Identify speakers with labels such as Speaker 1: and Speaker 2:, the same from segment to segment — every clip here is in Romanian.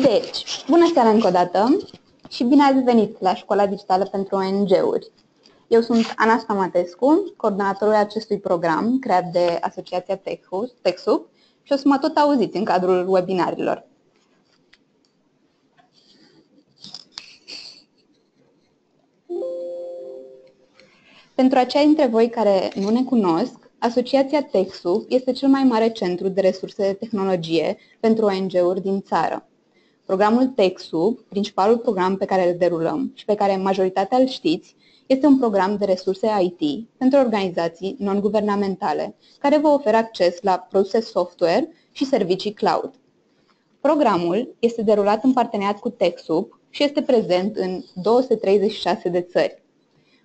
Speaker 1: Deci, bună seara încă o dată și bine ați venit la Școala Digitală pentru ONG-uri. Eu sunt Ana Stamatescu, coordonatorul acestui program creat de Asociația TechSoup și o să mă tot auziți în cadrul webinarilor. Pentru aceia dintre voi care nu ne cunosc, Asociația TechSoup este cel mai mare centru de resurse de tehnologie pentru ONG-uri din țară. Programul TechSoup, principalul program pe care îl derulăm și pe care majoritatea îl știți, este un program de resurse IT pentru organizații non-guvernamentale, care vă oferă acces la produse software și servicii cloud. Programul este derulat în parteneriat cu TechSoup și este prezent în 236 de țări.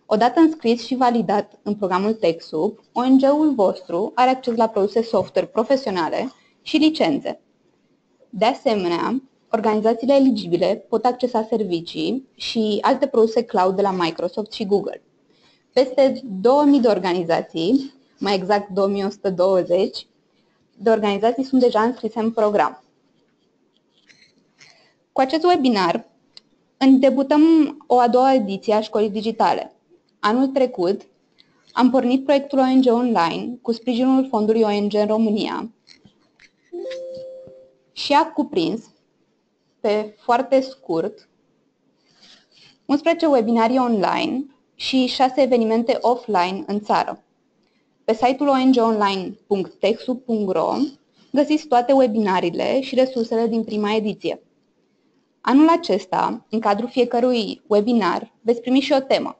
Speaker 1: Odată înscris și validat în programul TechSoup, ONG-ul vostru are acces la produse software profesionale și licențe. De asemenea, organizațiile eligibile pot accesa servicii și alte produse cloud de la Microsoft și Google. Peste 2000 de organizații, mai exact 2120, de organizații sunt deja înscrise în program. Cu acest webinar debutăm o a doua ediție a școlii digitale. Anul trecut am pornit proiectul ONG Online cu sprijinul fondului ONG în România și a cuprins pe foarte scurt 11 webinarii online și 6 evenimente offline în țară. Pe site-ul ongonline.texu.ro găsiți toate webinariile și resursele din prima ediție. Anul acesta, în cadrul fiecărui webinar, veți primi și o temă.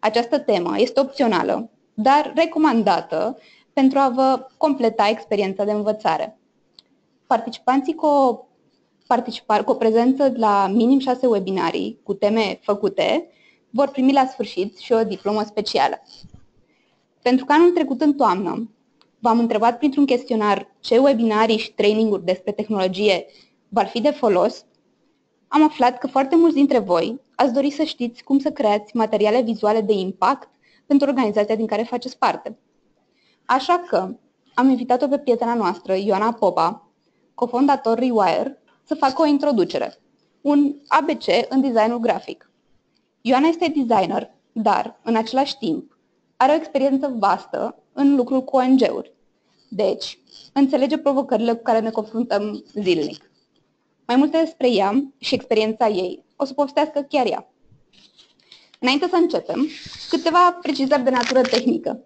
Speaker 1: Această temă este opțională, dar recomandată pentru a vă completa experiența de învățare. Participanții cu o, participar, cu o prezență la minim 6 webinarii cu teme făcute vor primi la sfârșit și o diplomă specială. Pentru că anul trecut în toamnă v-am întrebat printr-un chestionar ce webinarii și traininguri despre tehnologie vor fi de folos, am aflat că foarte mulți dintre voi ați dori să știți cum să creați materiale vizuale de impact pentru organizația din care faceți parte. Așa că am invitat-o pe prietena noastră, Ioana Popa, cofondator Rewire, să facă o introducere, un ABC în designul grafic. Ioana este designer, dar, în același timp, are o experiență vastă în lucrul cu ONG-uri. Deci, înțelege provocările cu care ne confruntăm zilnic. Mai multe despre ea și experiența ei o să povestească chiar ea. Înainte să începem, câteva precizări de natură tehnică.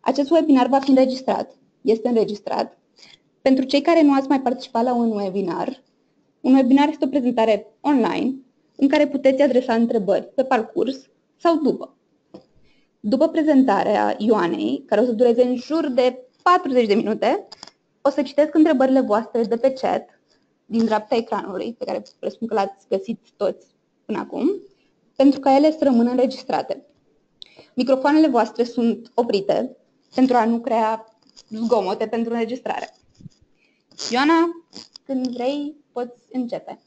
Speaker 1: Acest webinar va fi înregistrat, este înregistrat. Pentru cei care nu ați mai participat la un webinar, un webinar este o prezentare online în care puteți adresa întrebări pe parcurs sau după. După prezentarea Ioanei, care o să dureze în jur de 40 de minute, o să citesc întrebările voastre de pe chat din dreapta ecranului, pe care presupun că l-ați găsit toți până acum, pentru ca ele să rămână înregistrate. Microfoanele voastre sunt oprite pentru a nu crea zgomote pentru înregistrare. Ioana, când vrei, poți începe.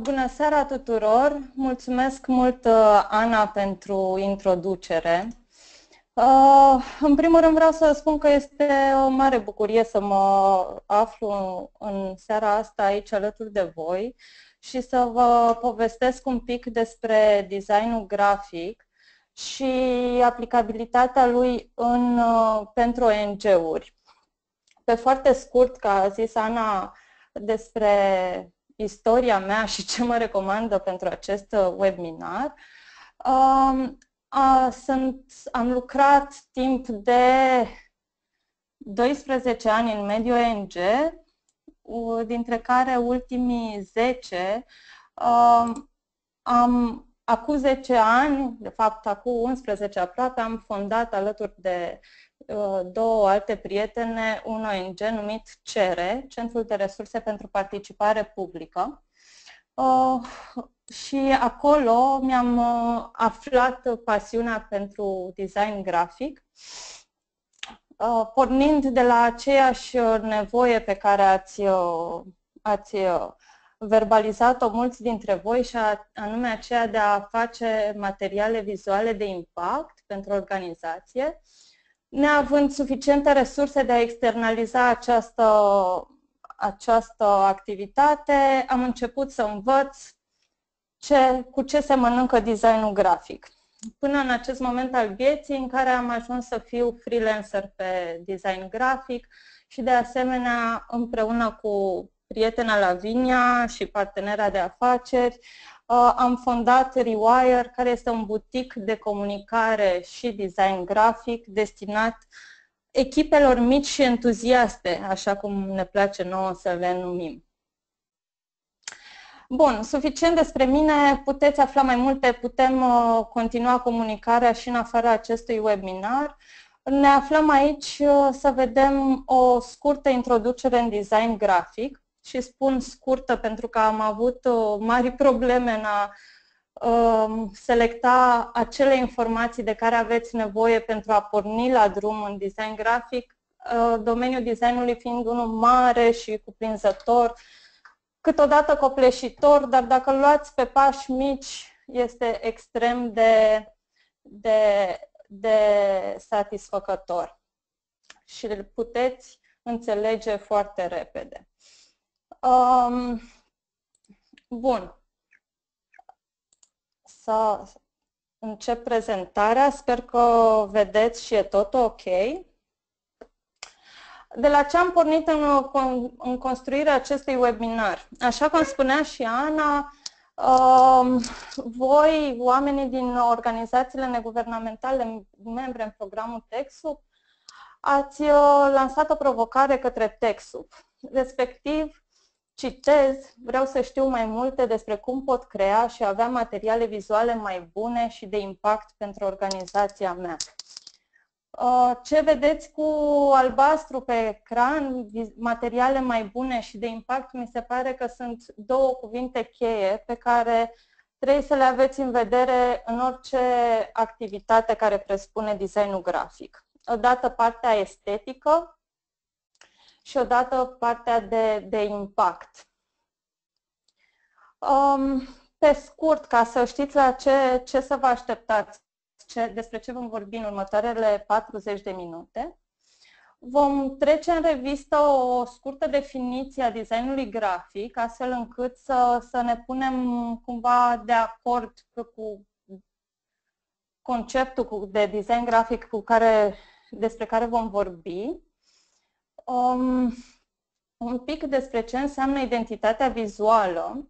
Speaker 2: Bună seara tuturor! Mulțumesc mult, uh, Ana, pentru introducere. Uh, în primul rând vreau să spun că este o mare bucurie să mă aflu în seara asta aici alături de voi și să vă povestesc un pic despre designul grafic și aplicabilitatea lui în, uh, pentru ONG-uri. Pe foarte scurt, ca a zis Ana, despre istoria mea și ce mă recomandă pentru acest webinar. Um, a, sunt, am lucrat timp de 12 ani în mediul ONG, dintre care ultimii 10 am, acum 10 ani, de fapt acum 11 aproape, am fondat alături de două alte prietene un ONG numit CERE, Centrul de Resurse pentru Participare Publică. Și acolo mi-am uh, aflat pasiunea pentru design grafic, uh, pornind de la aceeași nevoie pe care ați, uh, ați verbalizat-o mulți dintre voi și anume aceea de a face materiale vizuale de impact pentru organizație. Neavând suficiente resurse de a externaliza această, această activitate, am început să învăț ce, cu ce se mănâncă designul grafic. Până în acest moment al vieții în care am ajuns să fiu freelancer pe design grafic și de asemenea împreună cu prietena Lavinia și partenera de afaceri uh, am fondat Rewire, care este un butic de comunicare și design grafic destinat echipelor mici și entuziaste, așa cum ne place nouă să le numim. Bun, suficient despre mine, puteți afla mai multe, putem uh, continua comunicarea și în afara acestui webinar. Ne aflăm aici uh, să vedem o scurtă introducere în design grafic și spun scurtă pentru că am avut uh, mari probleme în a uh, selecta acele informații de care aveți nevoie pentru a porni la drum în design grafic, uh, domeniul designului fiind unul mare și cuprinzător, câteodată copleșitor, dar dacă îl luați pe pași mici, este extrem de, de, de satisfăcător și îl puteți înțelege foarte repede. Um, bun. Să încep prezentarea. Sper că vedeți și e tot ok. De la ce am pornit în, în construirea acestui webinar? Așa cum spunea și Ana, um, voi, oamenii din organizațiile neguvernamentale, membre în programul TechSoup, ați uh, lansat o provocare către TechSoup, respectiv Citez, vreau să știu mai multe despre cum pot crea și avea materiale vizuale mai bune și de impact pentru organizația mea. Uh, ce vedeți cu albastru pe ecran, materiale mai bune și de impact, mi se pare că sunt două cuvinte cheie pe care trebuie să le aveți în vedere în orice activitate care presupune designul grafic. Odată partea estetică, și odată partea de, de impact. Um, pe scurt, ca să știți la ce, ce să vă așteptați, ce, despre ce vom vorbi în următoarele 40 de minute, vom trece în revistă o scurtă definiție a designului grafic, astfel încât să, să ne punem cumva de acord cu conceptul de design grafic cu care, despre care vom vorbi um, un pic despre ce înseamnă identitatea vizuală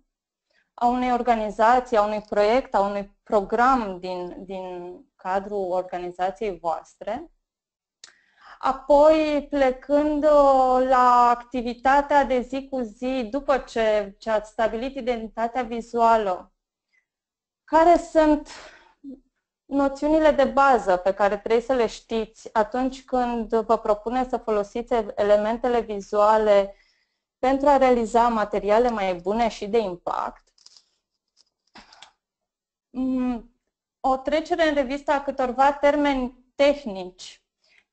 Speaker 2: a unei organizații, a unui proiect, a unui program din, din cadrul organizației voastre. Apoi, plecând uh, la activitatea de zi cu zi, după ce, ce ați stabilit identitatea vizuală, care sunt noțiunile de bază pe care trebuie să le știți atunci când vă propuneți să folosiți elementele vizuale pentru a realiza materiale mai bune și de impact. Mm, o trecere în revista a câtorva termeni tehnici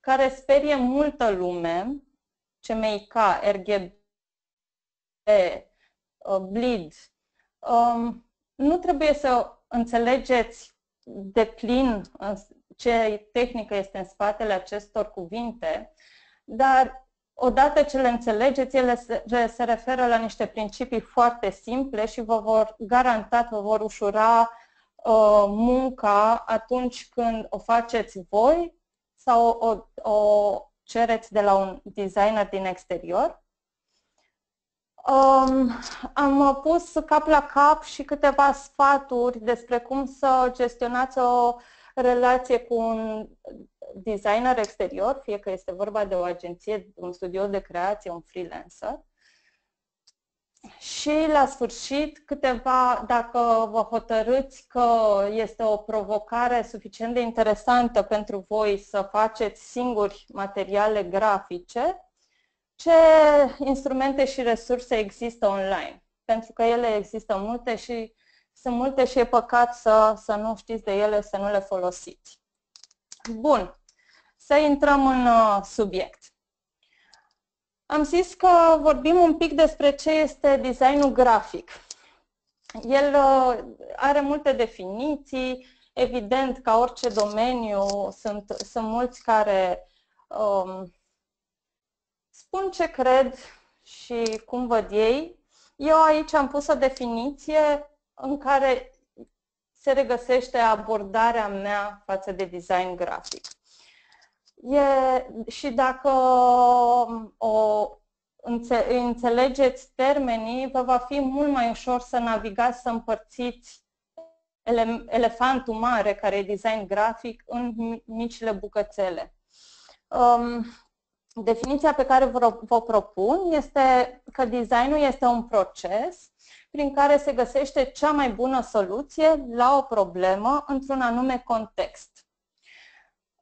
Speaker 2: care sperie multă lume, CMYK, RGB, uh, bleed. Um, nu trebuie să înțelegeți de plin ce tehnică este în spatele acestor cuvinte, dar odată ce le înțelegeți, ele se, se referă la niște principii foarte simple și vă vor garantat, vă vor ușura uh, munca atunci când o faceți voi sau o, o cereți de la un designer din exterior. Um, am pus cap la cap și câteva sfaturi despre cum să gestionați o relație cu un designer exterior, fie că este vorba de o agenție, un studio de creație, un freelancer. Și la sfârșit, câteva, dacă vă hotărâți că este o provocare suficient de interesantă pentru voi să faceți singuri materiale grafice, ce instrumente și resurse există online. Pentru că ele există multe și sunt multe și e păcat să, să nu știți de ele, să nu le folosiți. Bun, să intrăm în uh, subiect. Am zis că vorbim un pic despre ce este designul grafic. El uh, are multe definiții, evident, ca orice domeniu, sunt, sunt mulți care um, spun ce cred și cum văd ei. Eu aici am pus o definiție în care se regăsește abordarea mea față de design grafic. E, și dacă o înțelegeți termenii, vă va fi mult mai ușor să navigați, să împărțiți ele, elefantul mare, care e design grafic, în micile bucățele. Um, definiția pe care vă, vă propun este că designul este un proces prin care se găsește cea mai bună soluție la o problemă într-un anume context.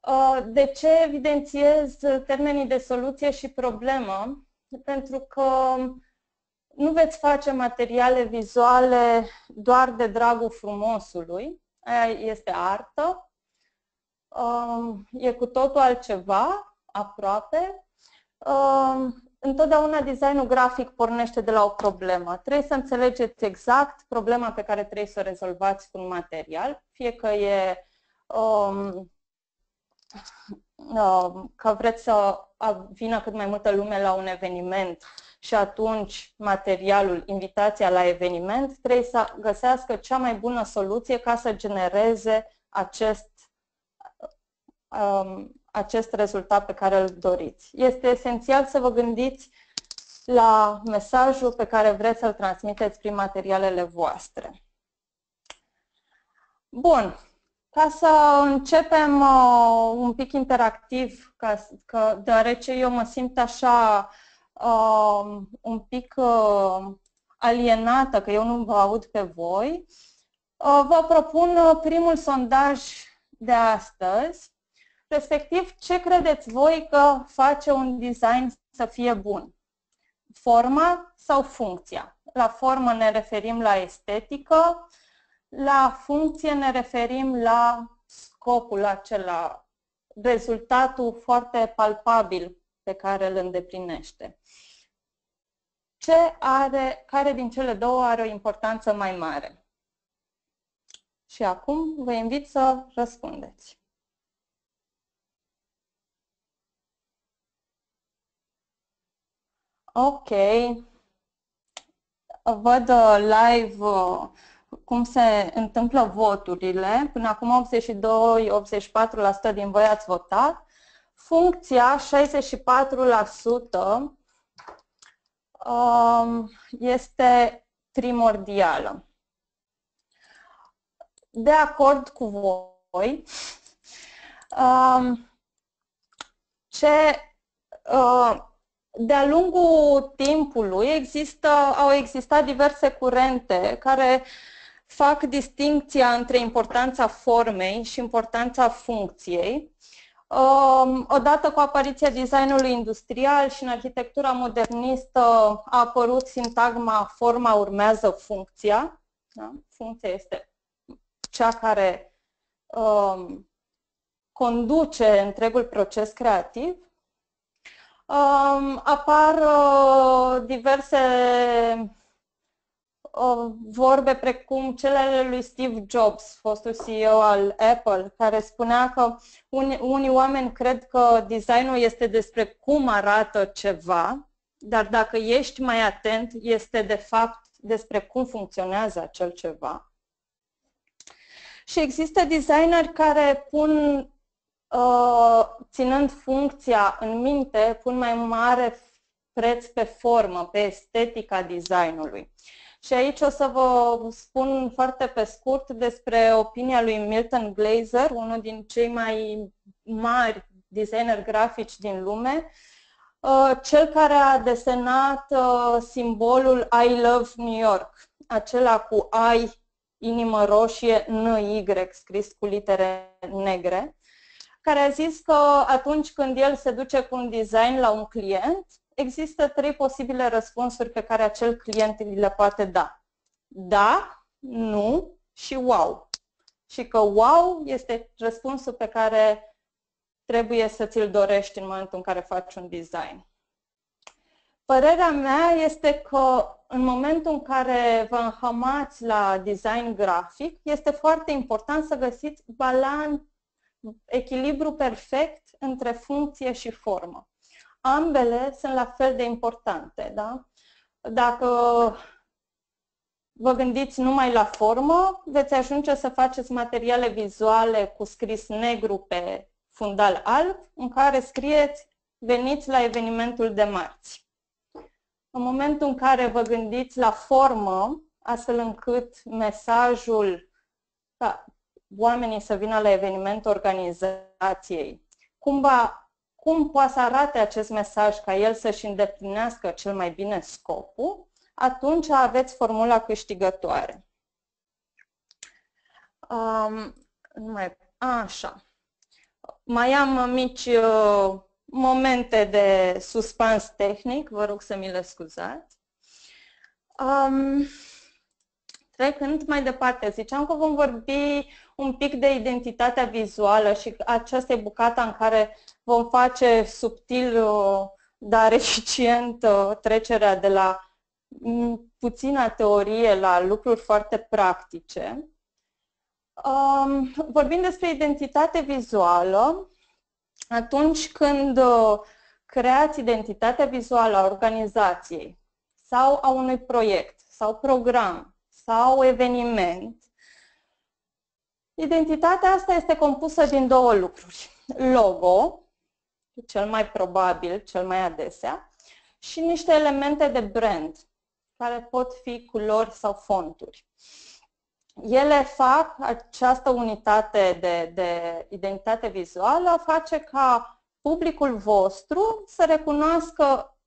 Speaker 2: Uh, de ce evidențiez termenii de soluție și problemă? Pentru că nu veți face materiale vizuale doar de dragul frumosului, aia este artă, um, e cu totul altceva, aproape. Um, întotdeauna designul grafic pornește de la o problemă. Trebuie să înțelegeți exact problema pe care trebuie să o rezolvați cu un material, fie că e um, um, că vreți să vină cât mai multă lume la un eveniment și atunci materialul, invitația la eveniment, trebuie să găsească cea mai bună soluție ca să genereze acest, um, acest rezultat pe care îl doriți. Este esențial să vă gândiți la mesajul pe care vreți să-l transmiteți prin materialele voastre. Bun. Ca să începem uh, un pic interactiv, ca, că, deoarece eu mă simt așa uh, un pic uh, alienată, că eu nu vă aud pe voi, uh, vă propun uh, primul sondaj de astăzi, respectiv ce credeți voi că face un design să fie bun? Forma sau funcția? La formă ne referim la estetică, la funcție ne referim la scopul acela, rezultatul foarte palpabil pe care îl îndeplinește. Ce are, care din cele două are o importanță mai mare? Și acum vă invit să răspundeți. Ok. Văd uh, live uh, cum se întâmplă voturile. Până acum 82-84% din voi ați votat. Funcția 64% um, este primordială. De acord cu voi, um, ce uh, de-a lungul timpului există, au existat diverse curente care fac distincția între importanța formei și importanța funcției. Um, odată cu apariția designului industrial și în arhitectura modernistă a apărut sintagma forma urmează funcția. Da? Funcția este cea care um, conduce întregul proces creativ. Um, apar uh, diverse vorbe precum cele ale lui Steve Jobs, fostul CEO al Apple, care spunea că unii, unii oameni cred că designul este despre cum arată ceva, dar dacă ești mai atent, este de fapt despre cum funcționează acel ceva. Și există designeri care pun, uh, ținând funcția în minte, pun mai mare preț pe formă, pe estetica designului. Și aici o să vă spun foarte pe scurt despre opinia lui Milton Glaser, unul din cei mai mari designer grafici din lume, uh, cel care a desenat uh, simbolul I Love New York, acela cu I, inimă roșie, N-Y, scris cu litere negre, care a zis că atunci când el se duce cu un design la un client, există trei posibile răspunsuri pe care acel client le poate da. Da, nu și wow. Și că wow este răspunsul pe care trebuie să ți-l dorești în momentul în care faci un design. Părerea mea este că în momentul în care vă înhămați la design grafic, este foarte important să găsiți balan, echilibru perfect între funcție și formă. Ambele sunt la fel de importante. Da? Dacă vă gândiți numai la formă, veți ajunge să faceți materiale vizuale cu scris negru pe fundal alb, în care scrieți veniți la evenimentul de marți. În momentul în care vă gândiți la formă, astfel încât mesajul ca oamenii să vină la evenimentul organizației, cum, va, cum poate să arate acest mesaj ca el să-și îndeplinească cel mai bine scopul, atunci aveți formula câștigătoare. Um, mai, așa. Mai am mici uh, momente de suspans tehnic, vă rog să mi le scuzați. Um, trecând mai departe, ziceam că vom vorbi un pic de identitatea vizuală și aceasta e bucata în care vom face subtil, uh, dar eficient uh, trecerea de la mm, puțină teorie la lucruri foarte practice. Um, vorbind despre identitate vizuală, atunci când uh, creați identitatea vizuală a organizației sau a unui proiect sau program sau eveniment, identitatea asta este compusă din două lucruri. Logo, cel mai probabil, cel mai adesea, și niște elemente de brand, care pot fi culori sau fonturi. Ele fac această unitate de, de identitate vizuală, face ca publicul vostru să recunoască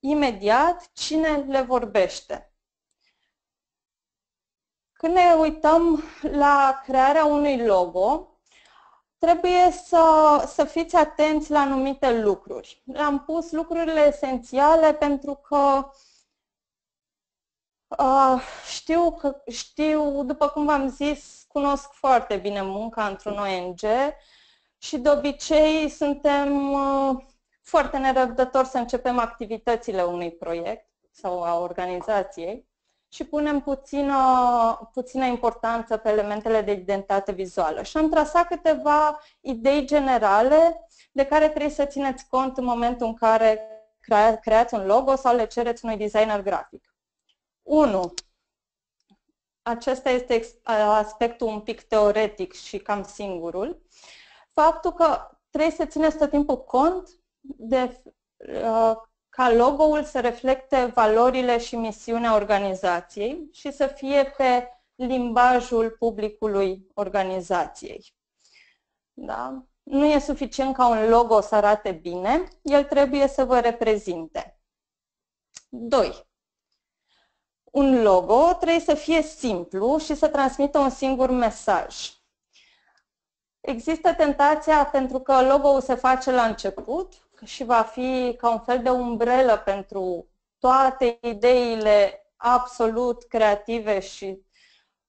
Speaker 2: imediat cine le vorbește. Când ne uităm la crearea unui logo, trebuie să, să fiți atenți la anumite lucruri. Am pus lucrurile esențiale pentru că uh, știu, că, știu, după cum v-am zis, cunosc foarte bine munca într-un ONG și de obicei suntem uh, foarte nerăbdători să începem activitățile unui proiect sau a organizației și punem puțină, puțină importanță pe elementele de identitate vizuală. Și am trasat câteva idei generale de care trebuie să țineți cont în momentul în care creați un logo sau le cereți unui designer grafic. 1. Acesta este aspectul un pic teoretic și cam singurul. Faptul că trebuie să țineți tot timpul cont de uh, ca logo-ul să reflecte valorile și misiunea organizației și să fie pe limbajul publicului organizației. Da? Nu e suficient ca un logo să arate bine, el trebuie să vă reprezinte. 2. Un logo trebuie să fie simplu și să transmită un singur mesaj. Există tentația pentru că logo-ul se face la început și va fi ca un fel de umbrelă pentru toate ideile absolut creative și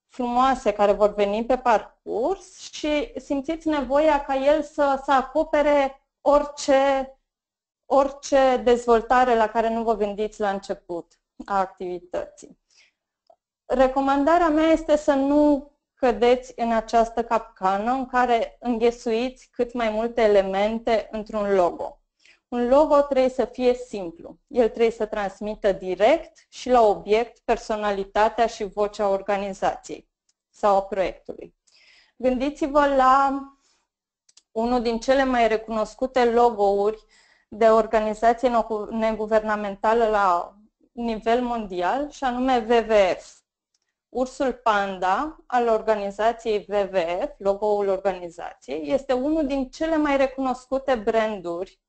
Speaker 2: frumoase care vor veni pe parcurs și simțiți nevoia ca el să, să acopere orice, orice dezvoltare la care nu vă gândiți la început a activității. Recomandarea mea este să nu cădeți în această capcană în care înghesuiți cât mai multe elemente într-un logo. Un logo trebuie să fie simplu. El trebuie să transmită direct și la obiect personalitatea și vocea organizației sau a proiectului. Gândiți-vă la unul din cele mai recunoscute logo-uri de organizație neguvernamentală la nivel mondial, și anume WWF. Ursul panda al organizației WWF, logo-ul organizației, este unul din cele mai recunoscute branduri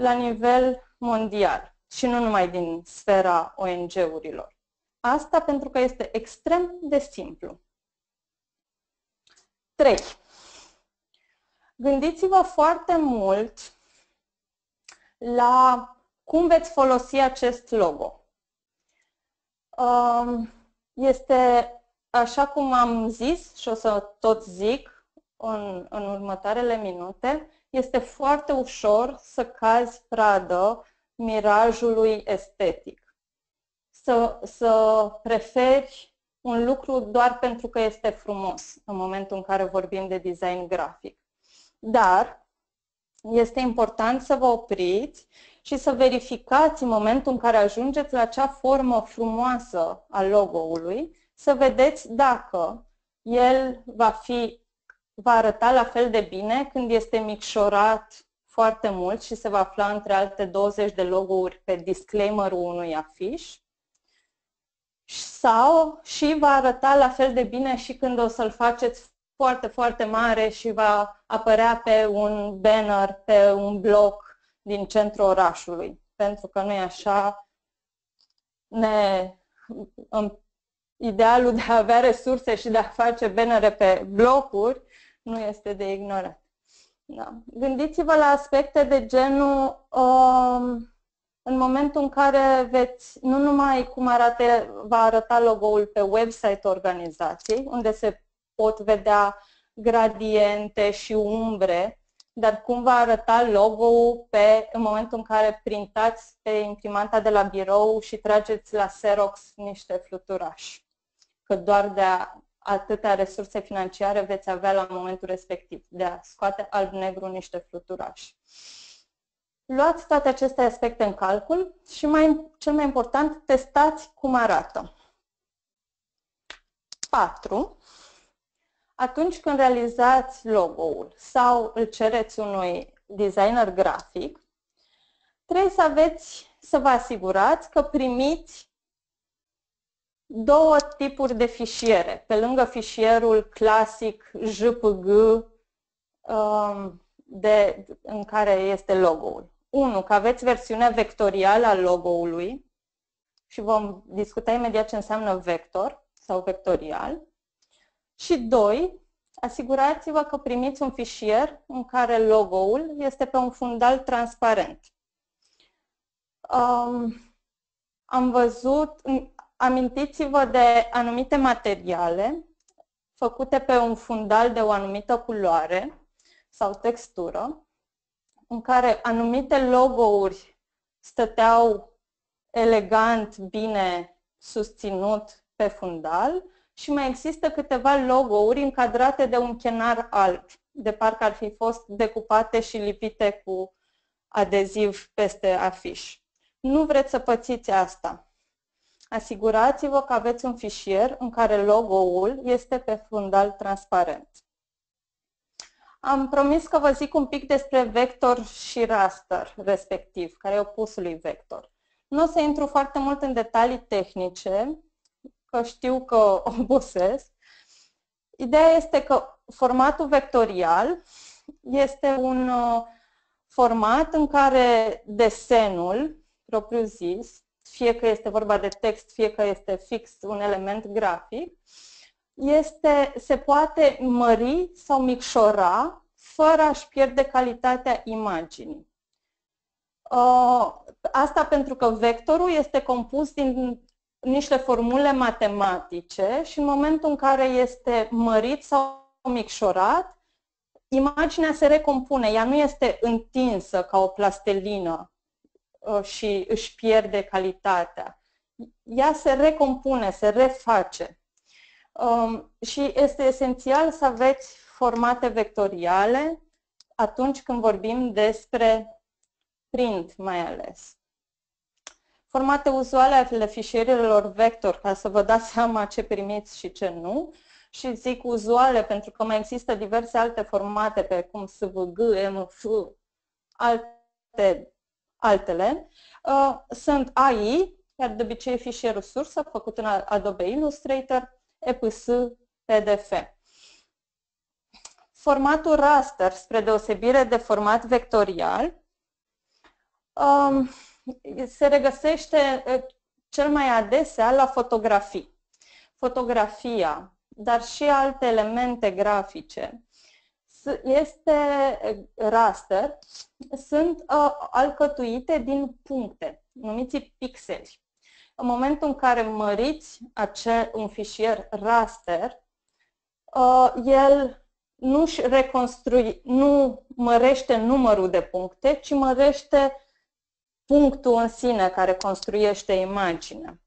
Speaker 2: la nivel mondial și nu numai din sfera ONG-urilor. Asta pentru că este extrem de simplu. 3. Gândiți-vă foarte mult la cum veți folosi acest logo. Um, este, așa cum am zis și o să tot zic în, în următoarele minute, este foarte ușor să cazi pradă mirajului estetic. Să, să preferi un lucru doar pentru că este frumos în momentul în care vorbim de design grafic. Dar este important să vă opriți și să verificați în momentul în care ajungeți la acea formă frumoasă a logo-ului, să vedeți dacă el va fi va arăta la fel de bine când este micșorat foarte mult și se va afla între alte 20 de logo-uri pe disclaimerul unui afiș sau și va arăta la fel de bine și când o să-l faceți foarte, foarte mare și va apărea pe un banner, pe un bloc din centrul orașului. Pentru că nu e așa, ne, în idealul de a avea resurse și de a face bannere pe blocuri nu este de ignorat. Da. Gândiți-vă la aspecte de genul um, în momentul în care veți, nu numai cum arate, va arăta logo-ul pe website organizației, unde se pot vedea gradiente și umbre, dar cum va arăta logo-ul pe, în momentul în care printați pe imprimanta de la birou și trageți la Xerox niște fluturași. Că doar de a, atâtea resurse financiare veți avea la momentul respectiv, de a scoate alb-negru niște fluturași. Luați toate aceste aspecte în calcul și mai, cel mai important, testați cum arată. 4. Atunci când realizați logo-ul sau îl cereți unui designer grafic, trebuie să aveți, să vă asigurați că primiți două tipuri de fișiere, pe lângă fișierul clasic JPG um, de, în care este logo-ul. Unu, că aveți versiunea vectorială a logo-ului și vom discuta imediat ce înseamnă vector sau vectorial. Și doi, asigurați-vă că primiți un fișier în care logo-ul este pe un fundal transparent. Um, am văzut, amintiți-vă de anumite materiale făcute pe un fundal de o anumită culoare sau textură în care anumite logo-uri stăteau elegant, bine susținut pe fundal și mai există câteva logo-uri încadrate de un chenar alb, de parcă ar fi fost decupate și lipite cu adeziv peste afiș. Nu vreți să pățiți asta. Asigurați-vă că aveți un fișier în care logo-ul este pe fundal transparent. Am promis că vă zic un pic despre vector și raster, respectiv, care e opusului vector. Nu o să intru foarte mult în detalii tehnice, că știu că obosesc. Ideea este că formatul vectorial este un uh, format în care desenul, propriu zis, fie că este vorba de text, fie că este fix un element grafic, este, se poate mări sau micșora fără a-și pierde calitatea imaginii. Uh, asta pentru că vectorul este compus din niște formule matematice și în momentul în care este mărit sau micșorat, imaginea se recompune, ea nu este întinsă ca o plastelină uh, și își pierde calitatea. Ea se recompune, se reface. Um, și este esențial să aveți formate vectoriale atunci când vorbim despre print mai ales. Formate uzuale ale fișierelor vector, ca să vă dați seama ce primiți și ce nu. Și zic uzuale pentru că mai există diverse alte formate, pe cum SVG, MF, alte, altele. Uh, sunt AI, iar de obicei fișierul sursă, făcut în Adobe Illustrator, EPS, PDF. Formatul raster, spre deosebire de format vectorial, um, se regăsește cel mai adesea la fotografii. Fotografia, dar și alte elemente grafice, este raster, sunt alcătuite din puncte, numiți pixeli. În momentul în care măriți acel, un fișier raster, el nu reconstrui, nu mărește numărul de puncte, ci mărește punctul în sine care construiește imaginea.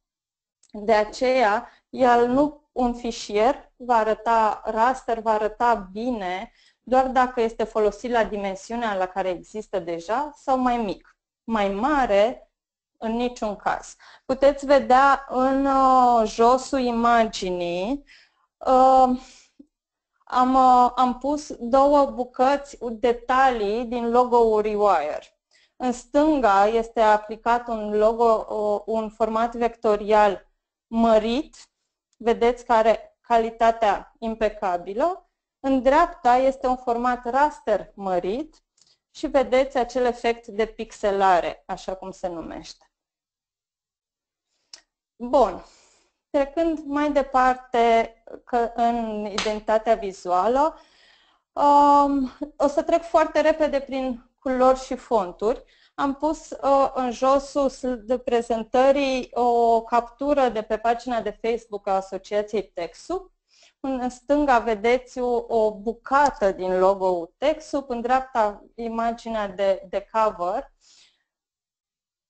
Speaker 2: De aceea, el nu un fișier va arăta, raster va arăta bine doar dacă este folosit la dimensiunea la care există deja sau mai mic. Mai mare, în niciun caz. Puteți vedea în uh, josul imaginii, uh, am, uh, am pus două bucăți, detalii din logo Rewire. În stânga este aplicat un logo, uh, un format vectorial mărit, vedeți care calitatea impecabilă. În dreapta este un format raster mărit și vedeți acel efect de pixelare, așa cum se numește. Bun. Trecând mai departe că în identitatea vizuală, um, o să trec foarte repede prin culori și fonturi. Am pus uh, în josul de prezentării o captură de pe pagina de Facebook a Asociației Texu. În stânga vedeți o, o bucată din logo-ul Texu, în dreapta imaginea de, de cover.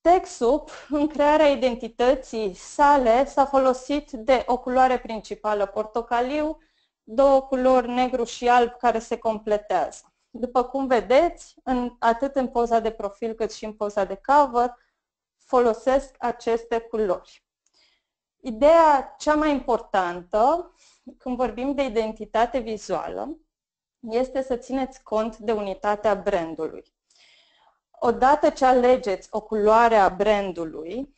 Speaker 2: Texup, în crearea identității sale, s-a folosit de o culoare principală, portocaliu, două culori negru și alb care se completează. După cum vedeți, în, atât în poza de profil cât și în poza de cover, folosesc aceste culori. Ideea cea mai importantă când vorbim de identitate vizuală este să țineți cont de unitatea brandului. Odată ce alegeți o culoare a brandului,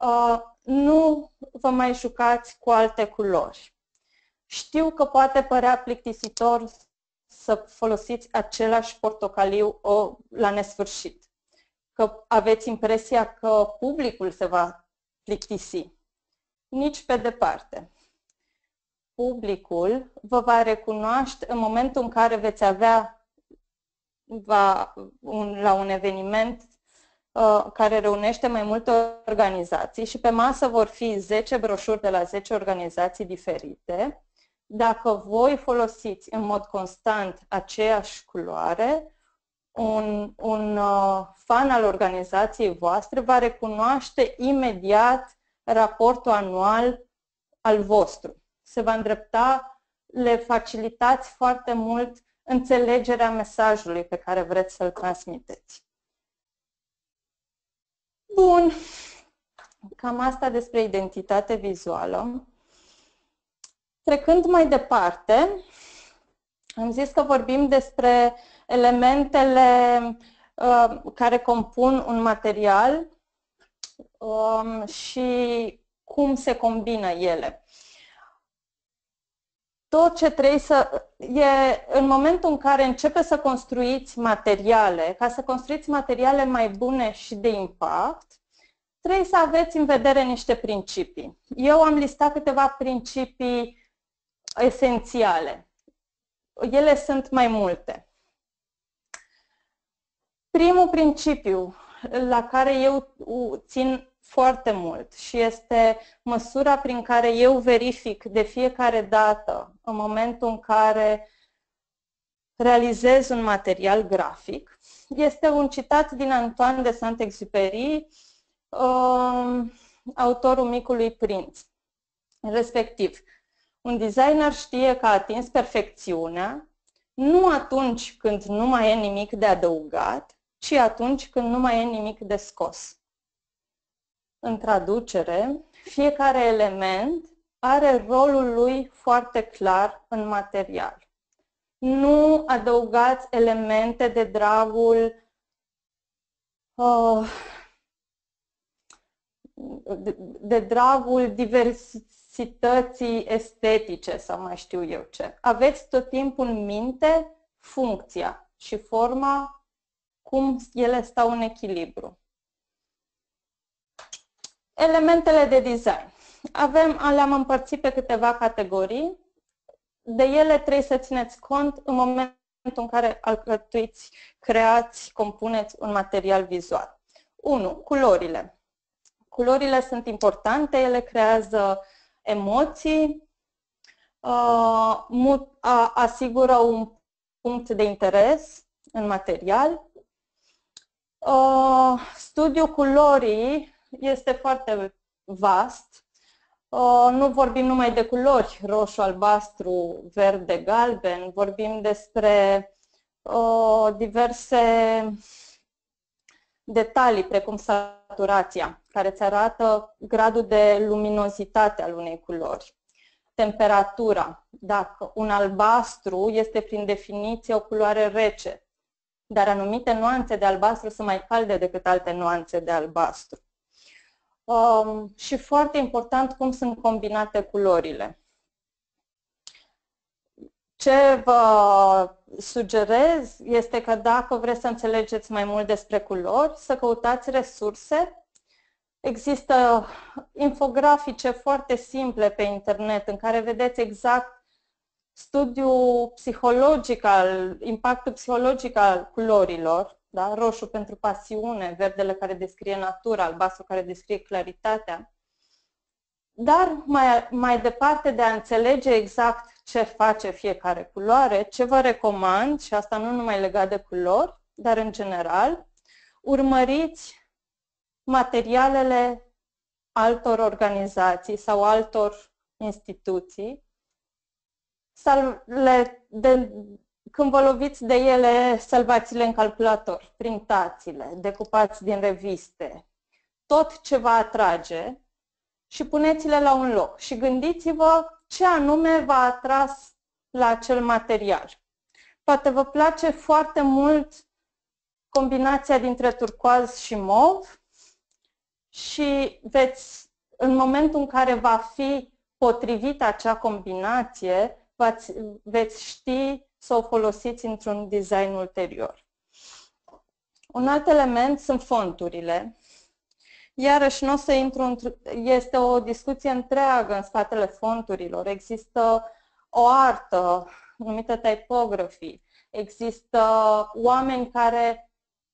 Speaker 2: uh, nu vă mai jucați cu alte culori. Știu că poate părea plictisitor să folosiți același portocaliu o, la nesfârșit. Că aveți impresia că publicul se va plictisi. Nici pe departe. Publicul vă va recunoaște în momentul în care veți avea va, un, la un eveniment uh, care reunește mai multe organizații și pe masă vor fi 10 broșuri de la 10 organizații diferite dacă voi folosiți în mod constant aceeași culoare, un, un uh, fan al organizației voastre va recunoaște imediat raportul anual al vostru. Se va îndrepta, le facilitați foarte mult înțelegerea mesajului pe care vreți să-l transmiteți. Bun, cam asta despre identitate vizuală. Trecând mai departe, am zis că vorbim despre elementele uh, care compun un material um, și cum se combină ele. Tot ce trebuie să... E în momentul în care începe să construiți materiale, ca să construiți materiale mai bune și de impact, trebuie să aveți în vedere niște principii. Eu am listat câteva principii esențiale. Ele sunt mai multe. Primul principiu la care eu țin foarte mult și este măsura prin care eu verific de fiecare dată, în momentul în care realizez un material grafic, este un citat din Antoine de Saint-Exupéry, um, autorul Micului Prinț, respectiv un designer știe că a atins perfecțiunea nu atunci când nu mai e nimic de adăugat, ci atunci când nu mai e nimic de scos. În traducere, fiecare element are rolul lui foarte clar în material. Nu adăugați elemente de dragul uh, de, de dragul diversității diversității estetice sau mai știu eu ce. Aveți tot timpul în minte funcția și forma, cum ele stau în echilibru. Elementele de design. Avem, le-am împărțit pe câteva categorii. De ele trebuie să țineți cont în momentul în care alcătuiți, creați, compuneți un material vizual. 1. Culorile. Culorile sunt importante, ele creează emoții, uh, asigură un punct de interes în material. Uh, studiul culorii este foarte vast. Uh, nu vorbim numai de culori, roșu, albastru, verde, galben, vorbim despre uh, diverse detalii, precum saturația, care îți arată gradul de luminozitate al unei culori. Temperatura. Dacă un albastru este prin definiție o culoare rece, dar anumite nuanțe de albastru sunt mai calde decât alte nuanțe de albastru. Um, și foarte important cum sunt combinate culorile. Ce vă sugerez este că dacă vreți să înțelegeți mai mult despre culori, să căutați resurse. Există infografice foarte simple pe internet în care vedeți exact studiul psihologic al, impactul psihologic al culorilor, da? roșu pentru pasiune, verdele care descrie natura, albastru care descrie claritatea. Dar mai, mai departe de a înțelege exact ce face fiecare culoare, ce vă recomand, și asta nu numai legat de culori, dar în general, urmăriți materialele altor organizații sau altor instituții, să le de, când vă loviți de ele, salvați-le în calculator, printați-le, decupați din reviste, tot ce vă atrage și puneți-le la un loc și gândiți-vă ce anume v-a atras la acel material. Poate vă place foarte mult combinația dintre turcoaz și mov și veți, în momentul în care va fi potrivită acea combinație, veți ști să o folosiți într-un design ulterior. Un alt element sunt fonturile. Iarăși nu o să intru într este o discuție întreagă în spatele fonturilor. Există o artă numită typography. Există oameni care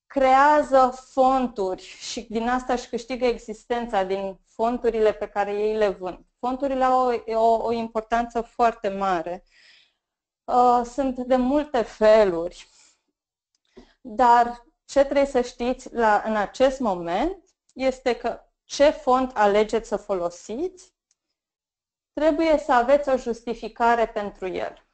Speaker 2: creează fonturi și din asta își câștigă existența din fonturile pe care ei le vând. Fonturile au o, o, o importanță foarte mare Uh, sunt de multe feluri, dar ce trebuie să știți la, în acest moment este că ce font alegeți să folosiți, trebuie să aveți o justificare pentru el.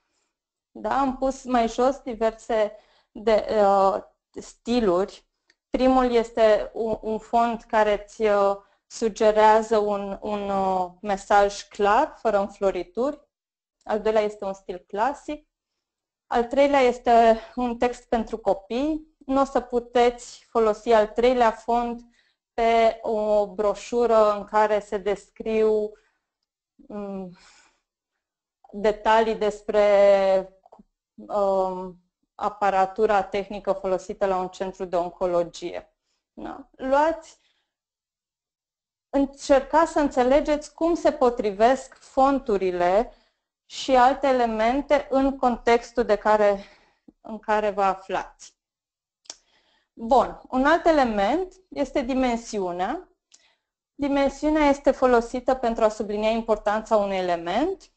Speaker 2: Da? Am pus mai jos diverse de, uh, stiluri. Primul este un, un font care îți uh, sugerează un, un uh, mesaj clar, fără înflorituri al doilea este un stil clasic, al treilea este un text pentru copii. Nu o să puteți folosi al treilea font pe o broșură în care se descriu um, detalii despre um, aparatura tehnică folosită la un centru de oncologie. Da? Luați, încercați să înțelegeți cum se potrivesc fonturile și alte elemente în contextul de care, în care vă aflați. Bun, un alt element este dimensiunea. Dimensiunea este folosită pentru a sublinia importanța unui element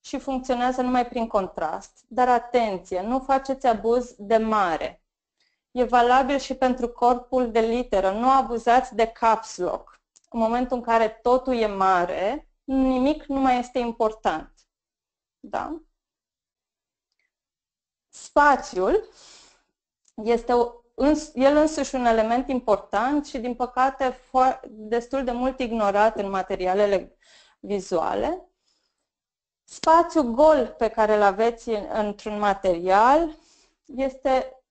Speaker 2: și funcționează numai prin contrast. Dar atenție, nu faceți abuz de mare. E valabil și pentru corpul de literă. Nu abuzați de caps lock. În momentul în care totul e mare, nimic nu mai este important. Da? Spațiul este el însuși un element important și, din păcate, destul de mult ignorat în materialele vizuale. Spațiul gol pe care îl aveți într-un material este,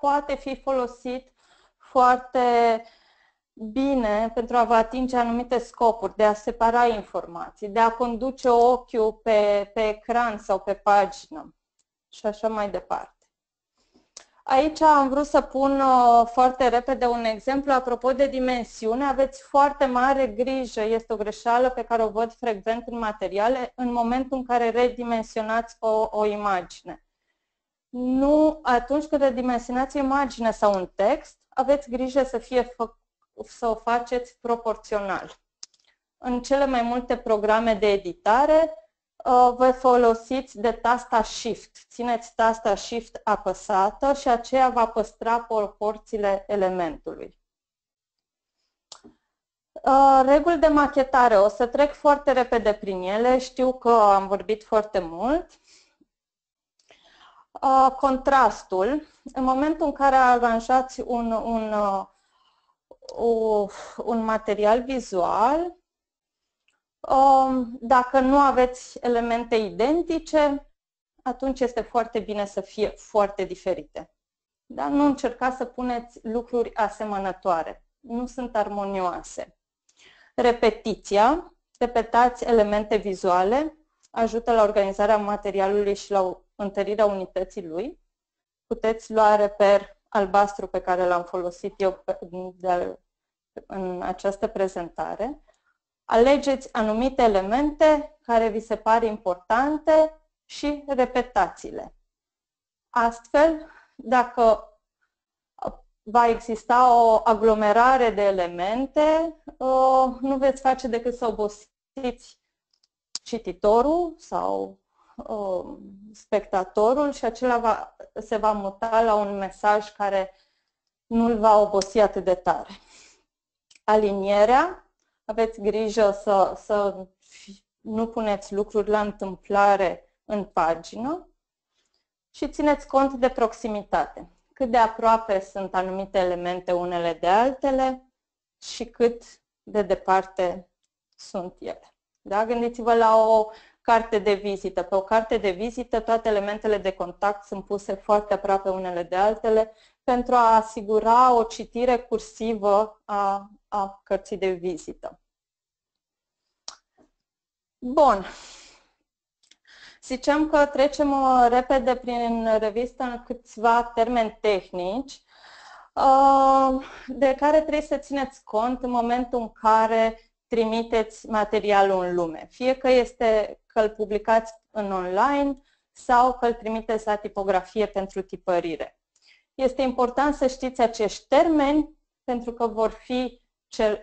Speaker 2: poate fi folosit foarte bine pentru a vă atinge anumite scopuri, de a separa informații, de a conduce ochiul pe, pe ecran sau pe pagină și așa mai departe. Aici am vrut să pun uh, foarte repede un exemplu apropo de dimensiune. Aveți foarte mare grijă, este o greșeală pe care o văd frecvent în materiale, în momentul în care redimensionați o, o imagine. Nu, atunci când redimensionați o imagine sau un text, aveți grijă să fie fă, să o faceți proporțional. În cele mai multe programe de editare, uh, vă folosiți de tasta Shift. Țineți tasta Shift apăsată și aceea va păstra proporțiile elementului. Uh, reguli de machetare. O să trec foarte repede prin ele. Știu că am vorbit foarte mult. Uh, contrastul. În momentul în care aranjați un, un, uh, un material vizual, um, dacă nu aveți elemente identice, atunci este foarte bine să fie foarte diferite. Dar nu încercați să puneți lucruri asemănătoare. Nu sunt armonioase. Repetiția, repetați elemente vizuale, ajută la organizarea materialului și la întărirea unității lui. Puteți lua reper albastru pe care l-am folosit eu de, în această prezentare. Alegeți anumite elemente care vi se par importante și repetați-le. Astfel, dacă va exista o aglomerare de elemente, uh, nu veți face decât să obosiți cititorul sau uh, spectatorul și acela va, se va muta la un mesaj care nu îl va obosi atât de tare. Alinierea, aveți grijă să, să nu puneți lucruri la întâmplare în pagină și țineți cont de proximitate cât de aproape sunt anumite elemente unele de altele și cât de departe sunt ele. Da? Gândiți-vă la o carte de vizită. Pe o carte de vizită toate elementele de contact sunt puse foarte aproape unele de altele pentru a asigura o citire cursivă a, a cărții de vizită. Bun. Ziceam că trecem uh, repede prin revistă în câțiva termeni tehnici uh, de care trebuie să țineți cont în momentul în care trimiteți materialul în lume. Fie că este că îl publicați în online sau că îl trimiteți la tipografie pentru tipărire. Este important să știți acești termeni pentru că vor fi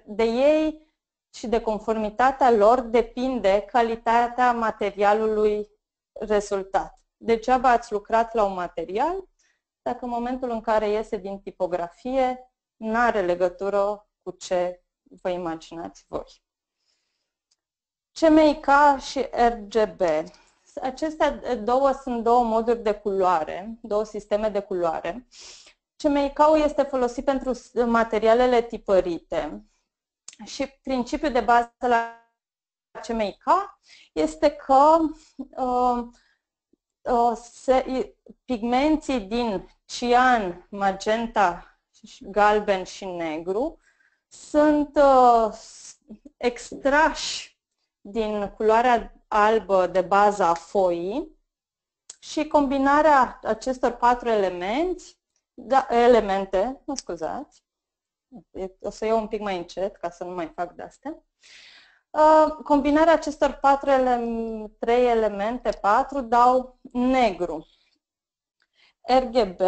Speaker 2: de ei și de conformitatea lor depinde calitatea materialului rezultat. Degeaba ați lucrat la un material dacă în momentul în care iese din tipografie nu are legătură cu ce vă imaginați voi. CMYK și RGB. Acestea două sunt două moduri de culoare, două sisteme de culoare. CMYK-ul este folosit pentru materialele tipărite și principiul de bază la CMYK este că uh, uh, se, pigmenții din cian, magenta, galben și negru sunt uh, extrași din culoarea albă de bază a foii și combinarea acestor patru elemente, da, elemente, mă scuzați, o să iau un pic mai încet ca să nu mai fac de-astea, Uh, combinarea acestor patru ele trei elemente, patru, dau negru. RGB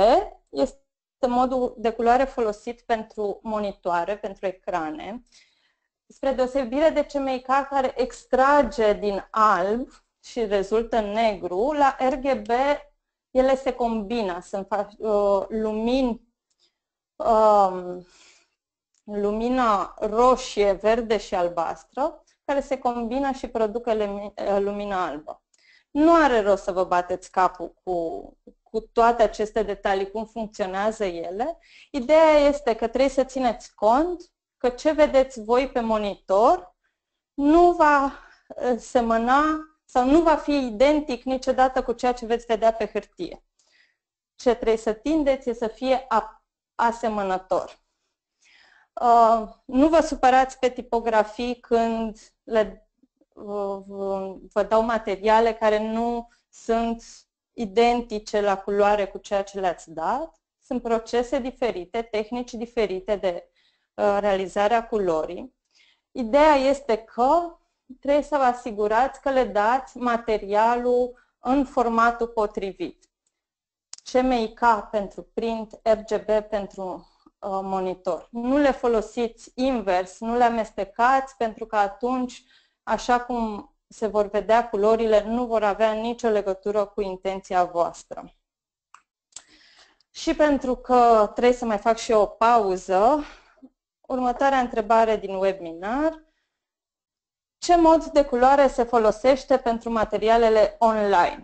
Speaker 2: este modul de culoare folosit pentru monitoare, pentru ecrane, spre deosebire de CMYK care extrage din alb și rezultă negru, la RGB ele se combină, sunt uh, lumini, uh, lumina roșie, verde și albastră care se combină și produc lumină albă. Nu are rost să vă bateți capul cu, cu toate aceste detalii, cum funcționează ele. Ideea este că trebuie să țineți cont că ce vedeți voi pe monitor nu va uh, semăna sau nu va fi identic niciodată cu ceea ce veți vedea pe hârtie. Ce trebuie să tindeți e să fie asemănător. Uh, nu vă supărați pe tipografii când le, uh, vă dau materiale care nu sunt identice la culoare cu ceea ce le-ați dat. Sunt procese diferite, tehnici diferite de uh, realizarea culorii. Ideea este că trebuie să vă asigurați că le dați materialul în formatul potrivit. CMYK pentru print, RGB pentru Uh, monitor. Nu le folosiți invers, nu le amestecați, pentru că atunci, așa cum se vor vedea culorile, nu vor avea nicio legătură cu intenția voastră. Și pentru că trebuie să mai fac și o pauză, Următoarea întrebare din webinar. Ce mod de culoare se folosește pentru materialele online?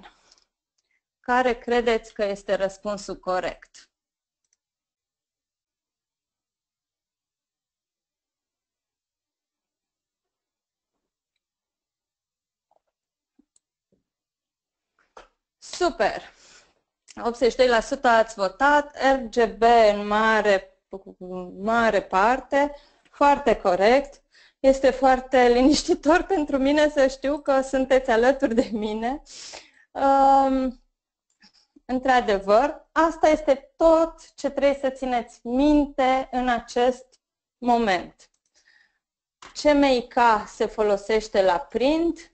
Speaker 2: Care credeți că este răspunsul corect? Super! 82% ați votat, RGB în mare, mare parte, foarte corect. Este foarte liniștitor pentru mine să știu că sunteți alături de mine. Um, într-adevăr, asta este tot ce trebuie să țineți minte în acest moment. CMYK se folosește la print,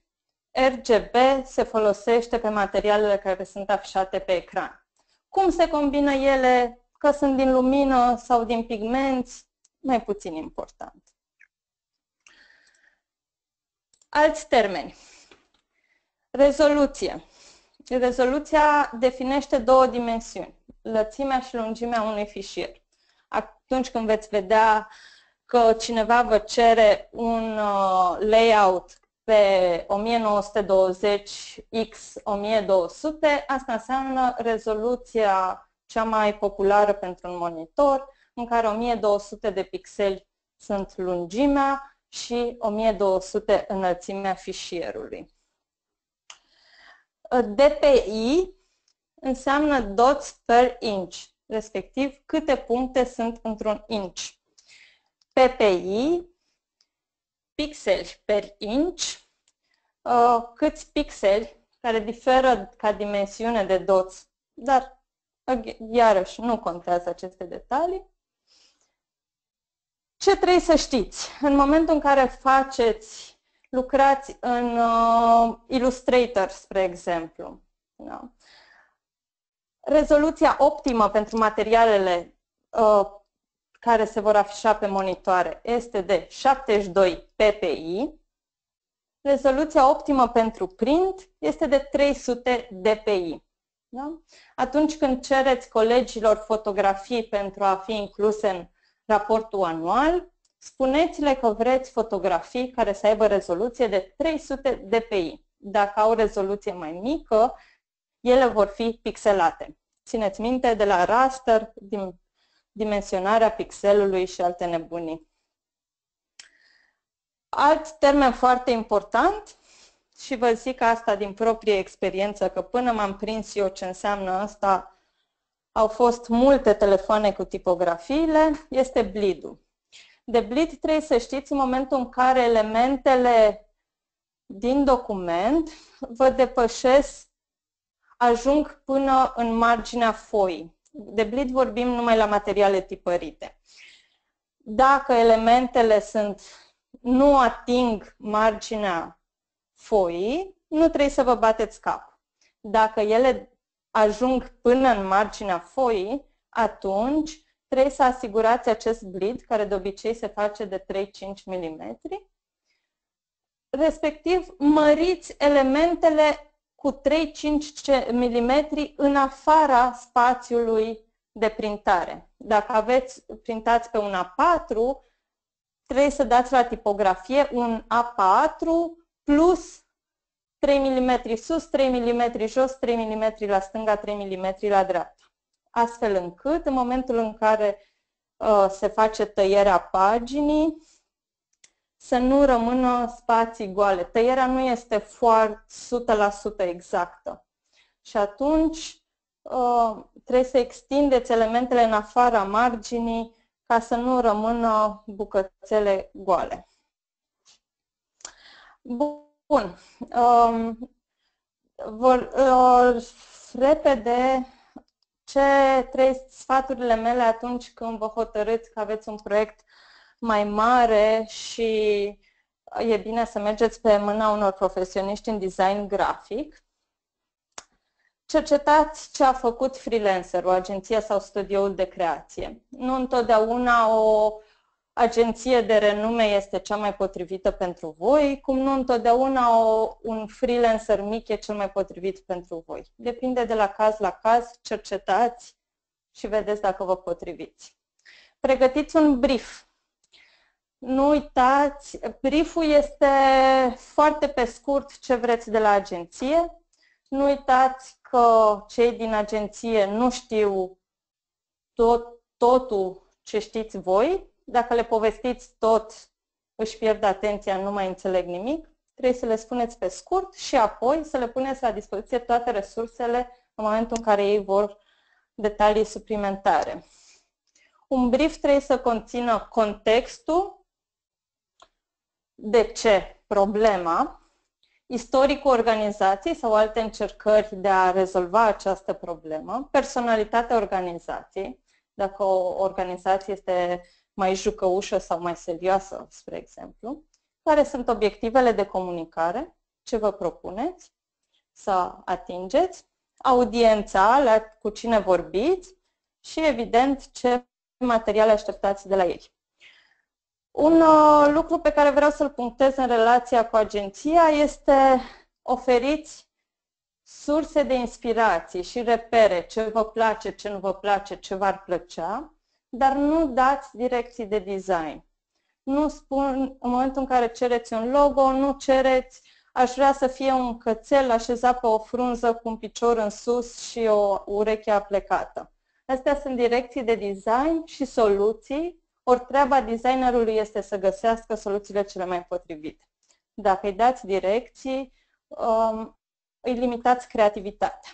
Speaker 2: RGB se folosește pe materialele care sunt afișate pe ecran. Cum se combină ele, că sunt din lumină sau din pigmenți, mai puțin important. Alți termeni. Rezoluție. Rezoluția definește două dimensiuni, lățimea și lungimea unui fișier. Atunci când veți vedea că cineva vă cere un uh, layout pe 1920x1200, asta înseamnă rezoluția cea mai populară pentru un monitor, în care 1200 de pixeli sunt lungimea și 1200 înălțimea fișierului. DPI înseamnă dots per inch, respectiv câte puncte sunt într-un inch. PPI pixeli per inch, uh, câți pixeli, care diferă ca dimensiune de dots, dar iarăși nu contează aceste detalii. Ce trebuie să știți? În momentul în care faceți, lucrați în uh, Illustrator, spre exemplu, da? rezoluția optimă pentru materialele uh, care se vor afișa pe monitoare este de 72 ppi. Rezoluția optimă pentru print este de 300 dpi. Da? Atunci când cereți colegilor fotografii pentru a fi incluse în raportul anual, spuneți-le că vreți fotografii care să aibă rezoluție de 300 dpi. Dacă au rezoluție mai mică, ele vor fi pixelate. Țineți minte de la raster din dimensionarea pixelului și alte nebunii. Alt termen foarte important, și vă zic asta din proprie experiență, că până m-am prins eu ce înseamnă asta, au fost multe telefoane cu tipografiile, este bleed-ul. De bleed trebuie să știți în momentul în care elementele din document vă depășesc, ajung până în marginea foii de bleed vorbim numai la materiale tipărite. Dacă elementele sunt, nu ating marginea foii, nu trebuie să vă bateți cap. Dacă ele ajung până în marginea foii, atunci trebuie să asigurați acest bleed, care de obicei se face de 3-5 mm, respectiv măriți elementele cu 3-5 mm în afara spațiului de printare. Dacă aveți printați pe un A4, trebuie să dați la tipografie un A4 plus 3 mm sus, 3 mm jos, 3 mm la stânga, 3 mm la dreapta. Astfel încât, în momentul în care uh, se face tăierea paginii, să nu rămână spații goale. Tăierea nu este foarte 100% exactă. Și atunci uh, trebuie să extindeți elementele în afara marginii ca să nu rămână bucățele goale. Bun. Um, vor, uh, repede, ce trei sfaturile mele atunci când vă hotărâți că aveți un proiect mai mare și e bine să mergeți pe mâna unor profesioniști în design grafic. Cercetați ce a făcut freelancer, o agenție sau studioul de creație. Nu întotdeauna o agenție de renume este cea mai potrivită pentru voi, cum nu întotdeauna o, un freelancer mic e cel mai potrivit pentru voi. Depinde de la caz la caz, cercetați și vedeți dacă vă potriviți. Pregătiți un brief nu uitați, brieful este foarte pe scurt ce vreți de la agenție. Nu uitați că cei din agenție nu știu tot, totul ce știți voi. Dacă le povestiți tot, își pierd atenția, nu mai înțeleg nimic. Trebuie să le spuneți pe scurt și apoi să le puneți la dispoziție toate resursele în momentul în care ei vor detalii suplimentare. Un brief trebuie să conțină contextul, de ce problema, istoricul organizației sau alte încercări de a rezolva această problemă, personalitatea organizației, dacă o organizație este mai jucăușă sau mai serioasă, spre exemplu, care sunt obiectivele de comunicare, ce vă propuneți să atingeți, audiența, la cu cine vorbiți și, evident, ce materiale așteptați de la ei. Un uh, lucru pe care vreau să-l punctez în relația cu agenția este oferiți surse de inspirație și repere, ce vă place, ce nu vă place, ce v-ar plăcea, dar nu dați direcții de design. Nu spun, în momentul în care cereți un logo, nu cereți, aș vrea să fie un cățel așezat pe o frunză cu un picior în sus și o ureche aplecată. Astea sunt direcții de design și soluții, ori treaba designerului este să găsească soluțiile cele mai potrivite. Dacă îi dați direcții, um, îi limitați creativitatea.